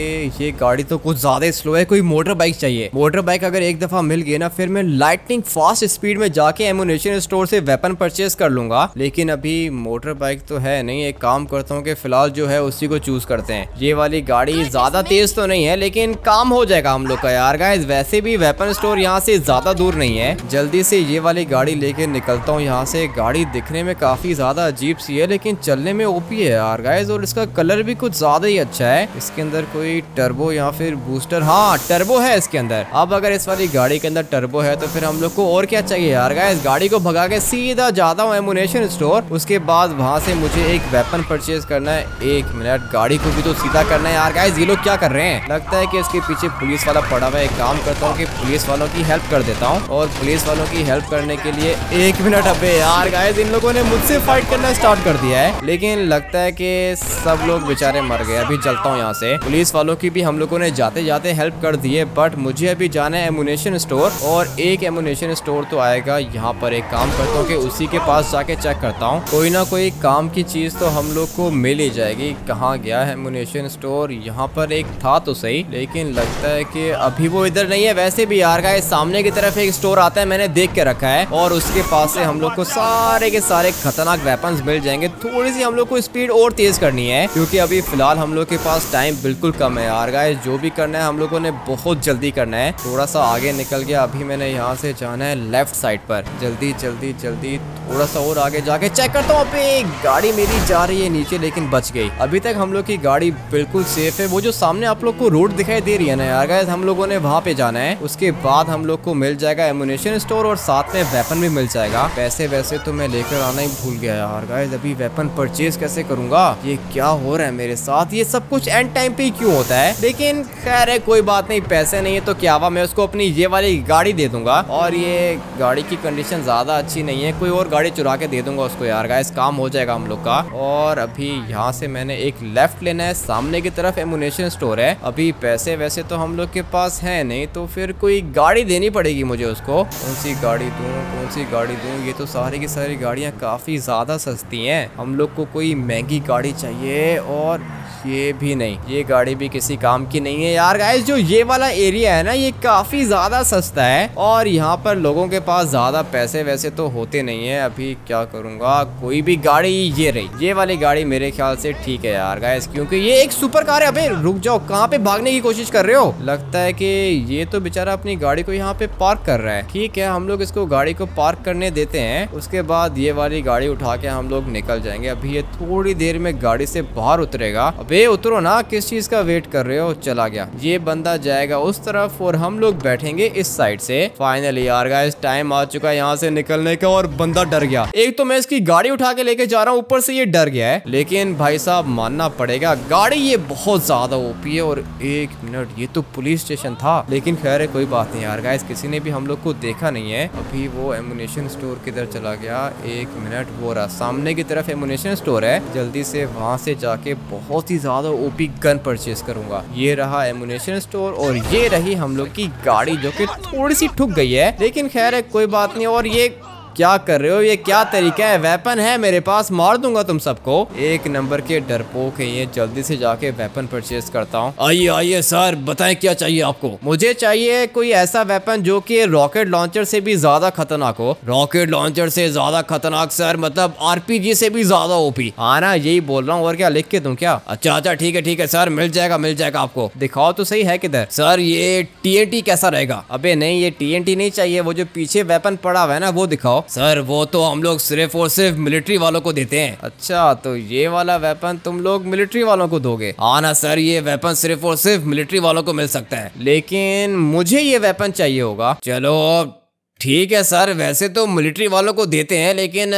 ये गाड़ी तो कुछ ज़्यादा स्लो है कोई मोटर बाइक चाहिए। मोटर बाइक अगर एक दफ़ा मिल गई ना फिर मैं लाइटनिंग फास्ट स्पीड में जाके एमुनेशन स्टोर से वेपन परचेज कर लूँगा। लेकिन अभी मोटर बाइक तो है नहीं। एक काम करता हूँ कि फ़िलहाल जो है उसी को चूज़ करते हैं। ये वाली गाड़ी ज़्यादा तेज तो नहीं है लेकिन काम हो जाएगा हम लोग का यार। गाइस वैसे भी वेपन स्टोर यहाँ से ज़्यादा दूर नहीं है। जल्दी से ये वाली गाड़ी लेके निकलता हूँ यहाँ से। गाड़ी दिखने में काफ़ी ज़्यादा अजीब सी है लेकिन चलने में ओपी है यार गाइस और इसका कलर भी कुछ ज़्यादा ही अच्छा है। इसके अंदर कोई टर्बो या फिर बूस्टर हाँ टर्बो है इसके अंदर। अब अगर इस वाली गाड़ी के अंदर टर्बो है तो फिर हम लोग को और क्या चाहिए यार गाइस गाड़ी को भगा के सीधा जाता हूँ एमुनेशन स्टोर उसके बाद वहाँ से मुझे एक वेपन परचेज करना है। एक मिनट गाड़ी को भी तो सीधा करना है यार गाइस ये लोग क्या कर रहे हैं? लगता है की इसके पीछे पुलिस वाला पड़ा हुआ एक काम करता हूँ की पुलिस वालों की हेल्प कर देता हूँ। और पुलिस वालों की हेल्प करने के लिए एक मिनट अबे यार गाइस इन लोगों ने मुझसे फाइट करना स्टार्ट कर दिया है। लेकिन लगता है कि सब लोग बेचारे मर गए, अभी चलता हूँ यहाँ से। पुलिस वालों की भी हम लोगों ने जाते जाते हेल्प कर दी है बट मुझे अभी जाना है एमुनेशन स्टोर और एक एमुनेशन स्टोर तो आएगा यहाँ पर एक काम करता हूँ कि उसी के पास जाके चेक करता हूँ। कोई ना कोई काम की चीज़ तो हम लोग को मिल ही जाएगी। कहाँ गया है एमुनेशन स्टोर यहाँ पर एक था तो सही, लेकिन लगता है की अभी वो इधर नहीं है। वैसे भी यार का सामने की तरफ़ एक स्टोर आता है, मैंने देख के रखा है और उसके पास से हम लोग को सारे के सारे खतरनाक वेपन मिल जाएँगे। थोड़ी सी हम लोग को स्पीड और तेज करनी है, क्योंकि अभी फ़िलहाल हम लोग के पास टाइम बिल्कुल कम है। यार गाइस जो भी करना है, हम लोगों ने बहुत जल्दी करना है। थोड़ा सा आगे निकल गया अभी मैंने यहाँ से जाना है लेफ़्ट साइड पर। जल्दी जल्दी जल्दी थोड़ा सा और आगे जाके चेक करता हूँ। अभी गाड़ी मेरी जा रही है नीचे, लेकिन बच गई। अभी तक हम लोग की गाड़ी बिल्कुल सेफ़ है। वो जो सामने आप लोग को रोड दिखाई दे रही है ना यार गाइस हम लोगों ने वहाँ पे जाना है। उसके बाद हम लोग को मिल जाएगा एमुनेशन स्टोर और साथ में वेपन भी मिल जाएगा। पैसे वैसे तो मैं लेकर आना ही भूल गया यार गाइस अभी वेपन परचेज कैसे करूँगा? ये क्या हो रहा है मेरे साथ? ये सब कुछ एंड टाइम पे क्यों होता है? लेकिन खैर है, कोई बात नहीं, पैसे नहीं है तो क्या हुआ? मैं उसको अपनी ये वाली गाड़ी दे दूँगा। और ये गाड़ी की कंडीशन ज़्यादा अच्छी नहीं है। कोई और गाड़ी चुरा के दे दूँगा उसको यार गाइस काम हो जाएगा हम लोग का। और अभी यहाँ से मैंने एक लेफ़्ट लेना है, सामने की तरफ़ एमुनेशन स्टोर है। अभी पैसे वैसे तो हम लोग के पास है नहीं तो फिर कोई गाड़ी देनी पड़ेगी मुझे उसको। कौन सी गाड़ी दूँ, कौन सी गाड़ी दूँ? ये तो सारी की सारी गाड़ियाँ काफ़ी ज़्यादा सस्ती हैं। हम लोग को कोई महँगी गाड़ी चाहिए और ये भी नहीं, ये गाड़ी भी किसी काम की नहीं है। यार गाइस जो ये वाला एरिया है ना, ये काफ़ी ज़्यादा सस्ता है और यहाँ पर लोगों के पास ज़्यादा पैसे वैसे तो होते नहीं है। अभी क्या करूँगा? कोई भी गाड़ी, ये रही। ये वाली गाड़ी मेरे ख्याल से ठीक है यार गाइस क्योंकि ये एक सुपर कार है। अबे, रुक जाओ, कहाँ पे भागने की कोशिश कर रहे हो? लगता है कि ये तो बेचारा अपनी गाड़ी को यहाँ पे पार्क कर रहा है। ठीक है, हम लोग इसको गाड़ी को पार्क करने देते हैं। उसके बाद ये वाली गाड़ी उठा के हम लोग निकल जाएँगे। अभी ये थोड़ी देर में गाड़ी से बाहर उतरेगा। अबे उतरो ना किस चीज़ का वेट कर रहे हो? चला गया। ये बंदा जाएगा उस तरफ़ और हम लोग बैठेंगे इस साइड से। फाइनली यार गाइस टाइम आ चुका है यहाँ से निकलने का और बंदा डर गया। एक तो मैं इसकी गाड़ी उठा के लेके जा रहा हूँ, ऊपर से ये डर गया है। लेकिन भाई साहब, मानना पड़ेगा, गाड़ी ये बहुत ज़्यादा ओपी है और एक मिनट ये तो पुलिस स्टेशन था। लेकिन खैर है कोई बात नहीं यार गाइस किसी ने भी हम लोग को देखा नहीं है। अभी वो एमुनेशन स्टोर किधर चला गया। एक मिनट वो रहा। सामने की तरफ़ एमुनेशन स्टोर है। जल्दी से वहाँ से जाके बहुत ही ज़्यादा ओपी गन परचेज करूँगा। ये रहा एमुनेशन स्टोर और ये रही हम लोग की गाड़ी जो कि थोड़ी सी ठुक गई है। लेकिन खैर है कोई बात नहीं और ये क्या कर रहे हो? ये क्या तरीका है? वेपन है मेरे पास, मार दूँगा तुम सबको। एक नंबर के डरपोक है ये, जल्दी से जाके वेपन परचेज करता हूँ। आइए आइए सर, बताएँ क्या चाहिए आपको? मुझे चाहिए कोई ऐसा वेपन जो कि रॉकेट लॉन्चर से भी ज़्यादा खतरनाक हो। रॉकेट लॉन्चर से ज़्यादा खतरनाक, सर मतलब आरपीजी से भी ज़्यादा ओपी हाँ ना, यही बोल रहा हूँ, और क्या, लिख के दूँ क्या? अच्छा अच्छा ठीक है ठीक है, सर, मिल जाएगा मिल जाएगा आपको। दिखाओ तो सही है किधर? सर, ये टीएनटी कैसा रहेगा? अबे नहीं, ये टीएनटी नहीं चाहिए, वो जो पीछे वेपन पड़ा हुआ है ना, वो दिखाओ। सर वो तो हम लोग सिर्फ़ और सिर्फ़ मिलिट्री वालों को देते हैं। अच्छा तो ये वाला वेपन तुम लोग मिलिट्री वालों को दोगे? हाँ ना सर ये वेपन सिर्फ़ और सिर्फ़ मिलिट्री वालों को मिल सकता है। लेकिन मुझे ये वेपन चाहिए होगा। चलो ठीक है सर, वैसे तो मिलिट्री वालों को देते हैं, लेकिन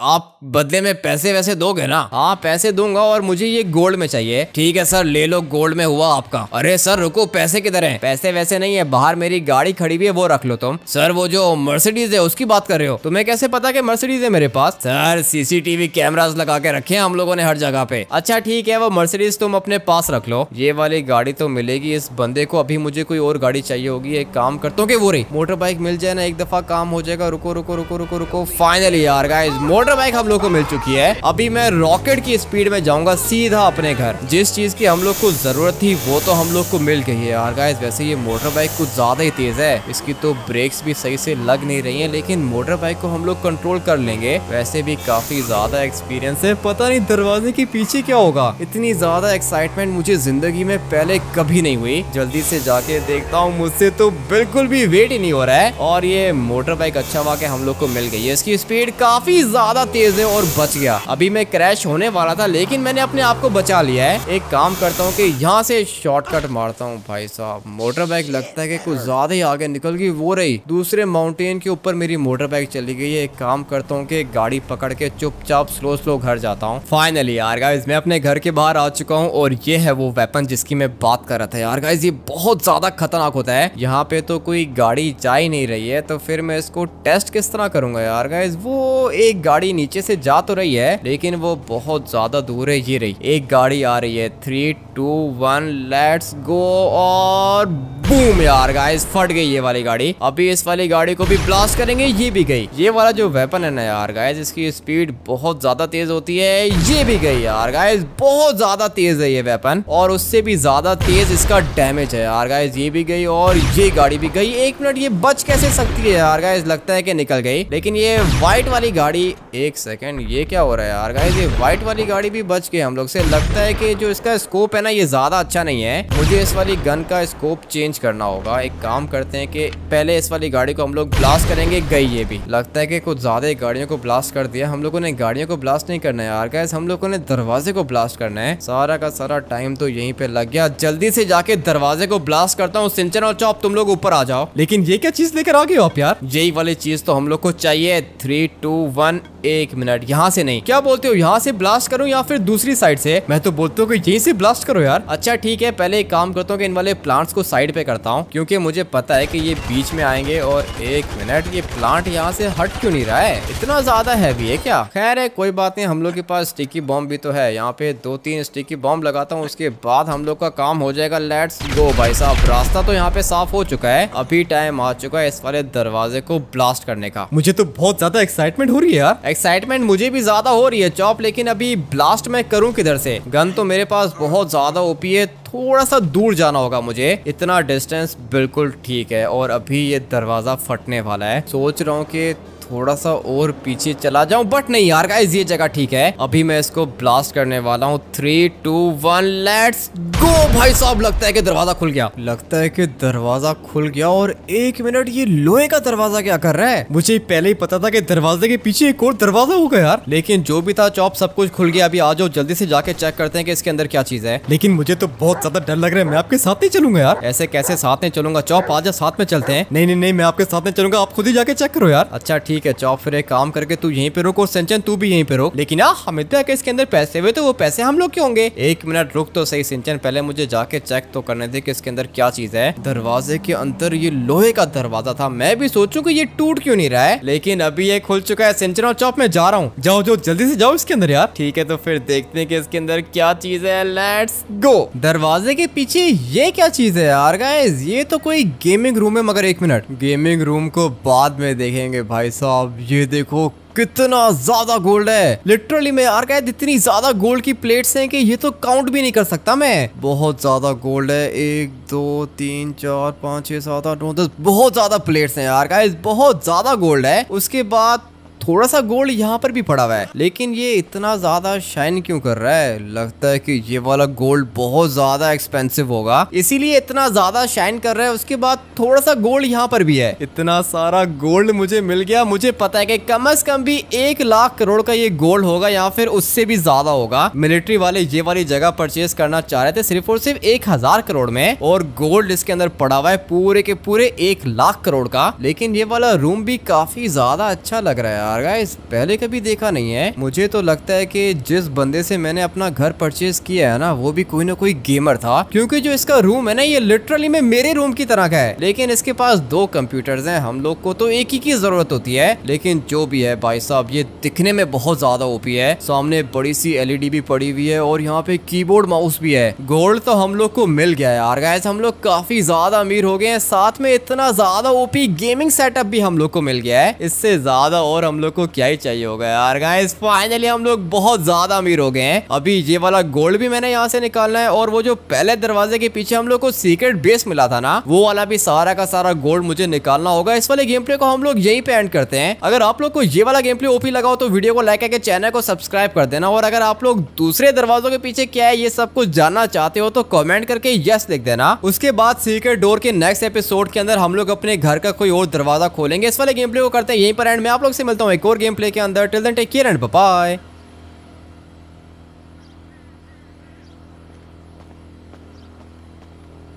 आप बदले में पैसे वैसे दोगे ना? हाँ पैसे दूँगा और मुझे ये गोल्ड में चाहिए। ठीक है सर, ले लो गोल्ड में हुआ आपका। अरे सर, रुको, पैसे किधर हैं? पैसे वैसे नहीं है, बाहर मेरी गाड़ी खड़ी हुई है, वो रख लो तुम। सर, वो जो मर्सिडीज है, उसकी बात कर रहे हो? तुम्हें कैसे पता कि मर्सिडीज है मेरे पास? सर सीसीटीवी कैमराज लगा के रखे हैं हम लोगों ने हर जगह पे। अच्छा ठीक है, वो मर्सिडीज तुम अपने पास रख लो। ये वाली गाड़ी तो मिलेगी, इस बंदे को अभी मुझे कोई और गाड़ी चाहिए होगी, एक काम करता हूँ वो रही। मोटर बाइक मिल जाए ना एक दफ़ा काम हो जाएगा। रुको रुको रुको रुको रुको। फाइनली यार गाइस मोटर बाइक हम लोग को मिल चुकी है। अभी मैं रॉकेट की स्पीड में जाऊँगा सीधा अपने घर। जिस चीज़ की हम लोग को ज़रूरत थी, वो तो हम लोग को मिल गई है यार गाइस वैसे ये मोटर बाइक कुछ ज़्यादा ही तेज है। इसकी तो ब्रेक्स भी सही से लग नहीं रही है, लेकिन मोटर बाइक को हम लोग कंट्रोल कर लेंगे। वैसे भी काफ़ी ज़्यादा एक्सपीरियंस है। पता नहीं दरवाजे के पीछे क्या होगा। इतनी ज़्यादा एक्साइटमेंट मुझे ज़िंदगी में पहले कभी नहीं हुई। जल्दी से जाके देखता हूँ, मुझसे तो बिल्कुल भी वेट ही नहीं हो रहा है। और ये मोटर बाइक अच्छा हुआ हम लोग को मिल गई है। इसकी स्पीड काफ़ी ज़्यादा तेज है और बच गया। अभी मैं क्रैश होने वाला था, लेकिन मैंने अपने आप को बचा लिया है। एक काम करता हूँ कि यहाँ से शॉर्टकट मारता हूँ भाई साहब। मोटर बाइक लगता है कि कुछ ज़्यादा ही आगे निकल गई, वो रही। दूसरे माउंटेन के ऊपर मेरी मोटर बाइक चली गई है। एक काम करता हूँ कि गाड़ी पकड़ के चुपचाप स्लो स्लो घर जाता हूँ। फाइनली यार गाइज़ मैं अपने घर के बाहर आ चुका हूँ और ये है वो वेपन जिसकी मैं बात कर रहा था। यार गाइज़ ये बहुत ज़्यादा खतरनाक होता है। यहाँ पे तो कोई गाड़ी जा ही नहीं रही है तो फिर मैं इसको टेस्ट किस तरह करूँगा यार? गाइज़ वो एक गाड़ी नीचे से जा तो रही है, लेकिन वो बहुत ज़्यादा दूर है, ये रही। एक गाड़ी आ रही है। Three two one let's go और बूम यार गाइस फट गई ये वाली गाड़ी। अभी इस वाली गाड़ी को भी ब्लास्ट करेंगे, ये भी गई। ये वाला जो वेपन है ना यार गाइस इसकी स्पीड बहुत ज़्यादा तेज होती है, ये भी गई यार गाइस बहुत ज़्यादा तेज है ये वेपन और उससे भी ज़्यादा तेज इसका डैमेज है यार गाइस ये भी गई और ये गाड़ी भी गई। एक मिनट, ये बच कैसे सकती है यार गाइस लगता है कि निकल गई। लेकिन ये व्हाइट वाली गाड़ी, एक सेकेंड ये क्या हो रहा है यार गाइस ये व्हाइट वाली गाड़ी भी बच गई हम लोग से। लगता है की जो इसका स्कोप है ना, ये ज़्यादा अच्छा नहीं है। मुझे इस वाली गन का स्कोप चेंज करना होगा। एक काम करते हैं कि पहले इस वाली गाड़ी को हम लोग ब्लास्ट करेंगे, गई ये भी। लगता है कि कुछ ज़्यादा गाड़ियों को ब्लास्ट कर दिया। हम लोगों ने गाड़ियों को ब्लास्ट नहीं करना है यार गैस हम लोगों ने दरवाजे को ब्लास्ट करना है। सारा का सारा टाइम तो यहीं पे लग गया। जल्दी से जाके दरवाजे को ब्लास्ट करता हूँ। सिंचन और चौप, तुम लोग ऊपर आ जाओ। लेकिन ये क्या चीज़ लेकर आ गए आप यार यही वाली चीज़ तो हम लोग को चाहिए। थ्री टू वन एक मिनट, यहाँ से नहीं। क्या बोलते हो? यहाँ से ब्लास्ट करूँ या फिर दूसरी साइड से? मैं तो बोलता हूँ यहीं से ब्लास्ट करो यार। अच्छा ठीक है, पहले एक काम करता हूँ इन वाले प्लांट्स को साइड पे करता हूँ, क्योंकि मुझे पता है कि ये बीच में आएँगे और एक मिनट, ये प्लांट यहाँ से हट क्यों नहीं रहा है? इतना ज़्यादा हैवी है क्या? खैर है, कोई बात नहीं, हम लोग के पास स्टिकी बॉम्ब भी तो है। यहाँ पे दो तीन स्टिकी बॉम्ब लगाता हूँ, उसके बाद हम लोग का काम हो जाएगा। लेट्स गो भाई साहब। रास्ता तो यहाँ पे साफ़ हो चुका है। अभी टाइम आ चुका है इस वाले दरवाजे को ब्लास्ट करने का। मुझे तो बहुत ज़्यादा एक्साइटमेंट हो रही है यार। एक्साइटमेंट मुझे भी ज़्यादा हो रही है, चॉप, लेकिन अभी ब्लास्ट मैं करूँ किधर से? गन तो मेरे पास बहुत ज़्यादा ओपी है थोड़ा सा दूर जाना होगा मुझे। इतना डिस्टेंस बिल्कुल ठीक है, और अभी ये दरवाज़ा फटने वाला है। सोच रहा हूँ कि थोड़ा सा और पीछे चला जाऊँ बट नहीं यार गाइस ये जगह ठीक है। अभी मैं इसको ब्लास्ट करने वाला हूँ। थ्री टू वन लेट्स भाई साहब, लगता है कि दरवाज़ा खुल गया। लगता है कि दरवाज़ा खुल गया और एक मिनट, ये लोहे का दरवाज़ा क्या कर रहा है? मुझे पहले ही पता था कि दरवाजे के पीछे एक और दरवाज़ा होगा यार। लेकिन जो भी था, चॉप, सब कुछ खुल गया। अभी आ जाओ, जल्दी से जाके चेक करते हैं कि इसके अंदर क्या चीज़ है। लेकिन मुझे तो बहुत ज़्यादा डर लग रहा है। मैं आपके साथ नहीं चलूँगा यार। ऐसे कैसे साथ में चलूँगा? चौप, आ जा, साथ में चलते हैं। नहीं नहीं नहीं, मैं आपके साथ में चलूँगा। आप खुद ही जाके चेक करो यार। अच्छा ठीक है, चौप, फिर एक काम करके तू यहीं पे रुक। सिंचन, तू भी यहीं पे रुक। लेकिन यार हमें तो इसके अंदर पैसे हुए? तो वो पैसे हम लोग क्यों होंगे। एक मिनट, रुक तो सही। सिंचन, पहले मुझे जाके चेक तो करने दे कि इसके अंदर क्या चीज़ है। दरवाजे के अंदर ये लोहे का दरवाज़ा था। मैं भी सोचू की ये टूट क्यों नहीं रहा है। लेकिन अभी ये खुल चुका है सिंचन चौप में जा रहा हूँ। जाओ जाओ, जल्दी से जाओ इसके अंदर यार। ठीक है तो फिर देखते हैं कि इसके अंदर क्या चीज़ है। लेट्स गो दरवाजे के पीछे ये क्या चीज़ है यार गाइस ये तो कोई गेमिंग रूम है, मगर एक मिनट। गेमिंग रूम को बाद में देखेंगे भाई साहब। ये देखो कितना ज़्यादा गोल्ड है। लिटरली मैं यार कहते इतनी ज़्यादा गोल्ड की प्लेट्स हैं कि ये तो काउंट भी नहीं कर सकता मैं। बहुत ज़्यादा गोल्ड है। एक, दो, तीन, चार, पाँच छह सात, आठ, नौ, दस, बहुत ज़्यादा प्लेट्स हैं यार का बहुत ज़्यादा गोल्ड है। उसके बाद थोड़ा सा गोल्ड यहाँ पर भी पड़ा हुआ है। लेकिन ये इतना ज़्यादा शाइन क्यों कर रहा है? लगता है कि ये वाला गोल्ड बहुत ज़्यादा एक्सपेंसिव होगा। इसीलिए इतना ज़्यादा शाइन कर रहा है, उसके बाद थोड़ा सा गोल्ड यहाँ पर भी है। इतना सारा गोल्ड मुझे मिल गया। मुझे पता है कि कम अज कम भी एक लाख करोड़ का ये गोल्ड होगा या फिर उससे भी ज़्यादा होगा। मिलिट्री वाले ये वाली जगह परचेज करना चाह रहे थे सिर्फ़ और सिर्फ़ एक हज़ार करोड़ में और गोल्ड इसके अंदर पड़ा हुआ है पूरे के पूरे एक लाख करोड़ का। लेकिन ये वाला रूम भी काफ़ी ज़्यादा अच्छा लग रहा है यार। गाइस पहले कभी देखा नहीं है। मुझे तो लगता है कि जिस बंदे से मैंने अपना घर परचेज किया है ना, वो भी कोई ना कोई गेमर था। क्योंकि जो इसका रूम है ना, ये लिटरली में मेरे रूम की तरह का है। लेकिन इसके पास दो कंप्यूटर्स हैं, हम लोग को तो एक ही की ज़रूरत होती है। लेकिन जो भी है, भाई साहब, ये दिखने में बहुत ज़्यादा ओपी है। सामने बड़ी सी एलईडी भी पड़ी हुई है और यहाँ पे कीबोर्ड माउस भी है। गोल्ड तो हम लोग को मिल गया यार गाइस हम लोग काफ़ी ज़्यादा अमीर हो गए हैं। साथ में इतना ज़्यादा ओपी गेमिंग सेटअप भी हम लोग को मिल गया है। इससे ज़्यादा और हम लोग को क्या ही चाहिए होगा यार। गाइस फाइनली हम लोग बहुत ज़्यादा अमीर हो गए हैं। अभी ये वाला गोल्ड भी मैंने यहाँ से निकालना है और वो जो पहले दरवाजे के पीछे हम लोग को सीक्रेट बेस मिला था ना, वो वाला भी सारा का सारा गोल्ड मुझे निकालना होगा। इस वाले गेम प्ले को हम लोग यही पे एंड करते हैं। अगर आप लोग को ये वाला गेम प्ले ओपी लगाओ तो वीडियो को लाइक करके चैनल को सब्सक्राइब कर देना। और अगर आप लोग दूसरे दरवाजों के पीछे क्या है, ये सब कुछ जानना चाहते हो तो कमेंट करके यस लिख देना। उसके बाद सीक्रेट डोर के नेक्स्ट एपिसोड के अंदर हम लोग अपने घर का कोई और दरवाज़ा खोलेंगे। इस वाले गेम प्ले को करते हैं। यहीं पर एंड में आप लोग से मिलता हूँ एक और गेम प्ले के अंदर. Till then take care and bye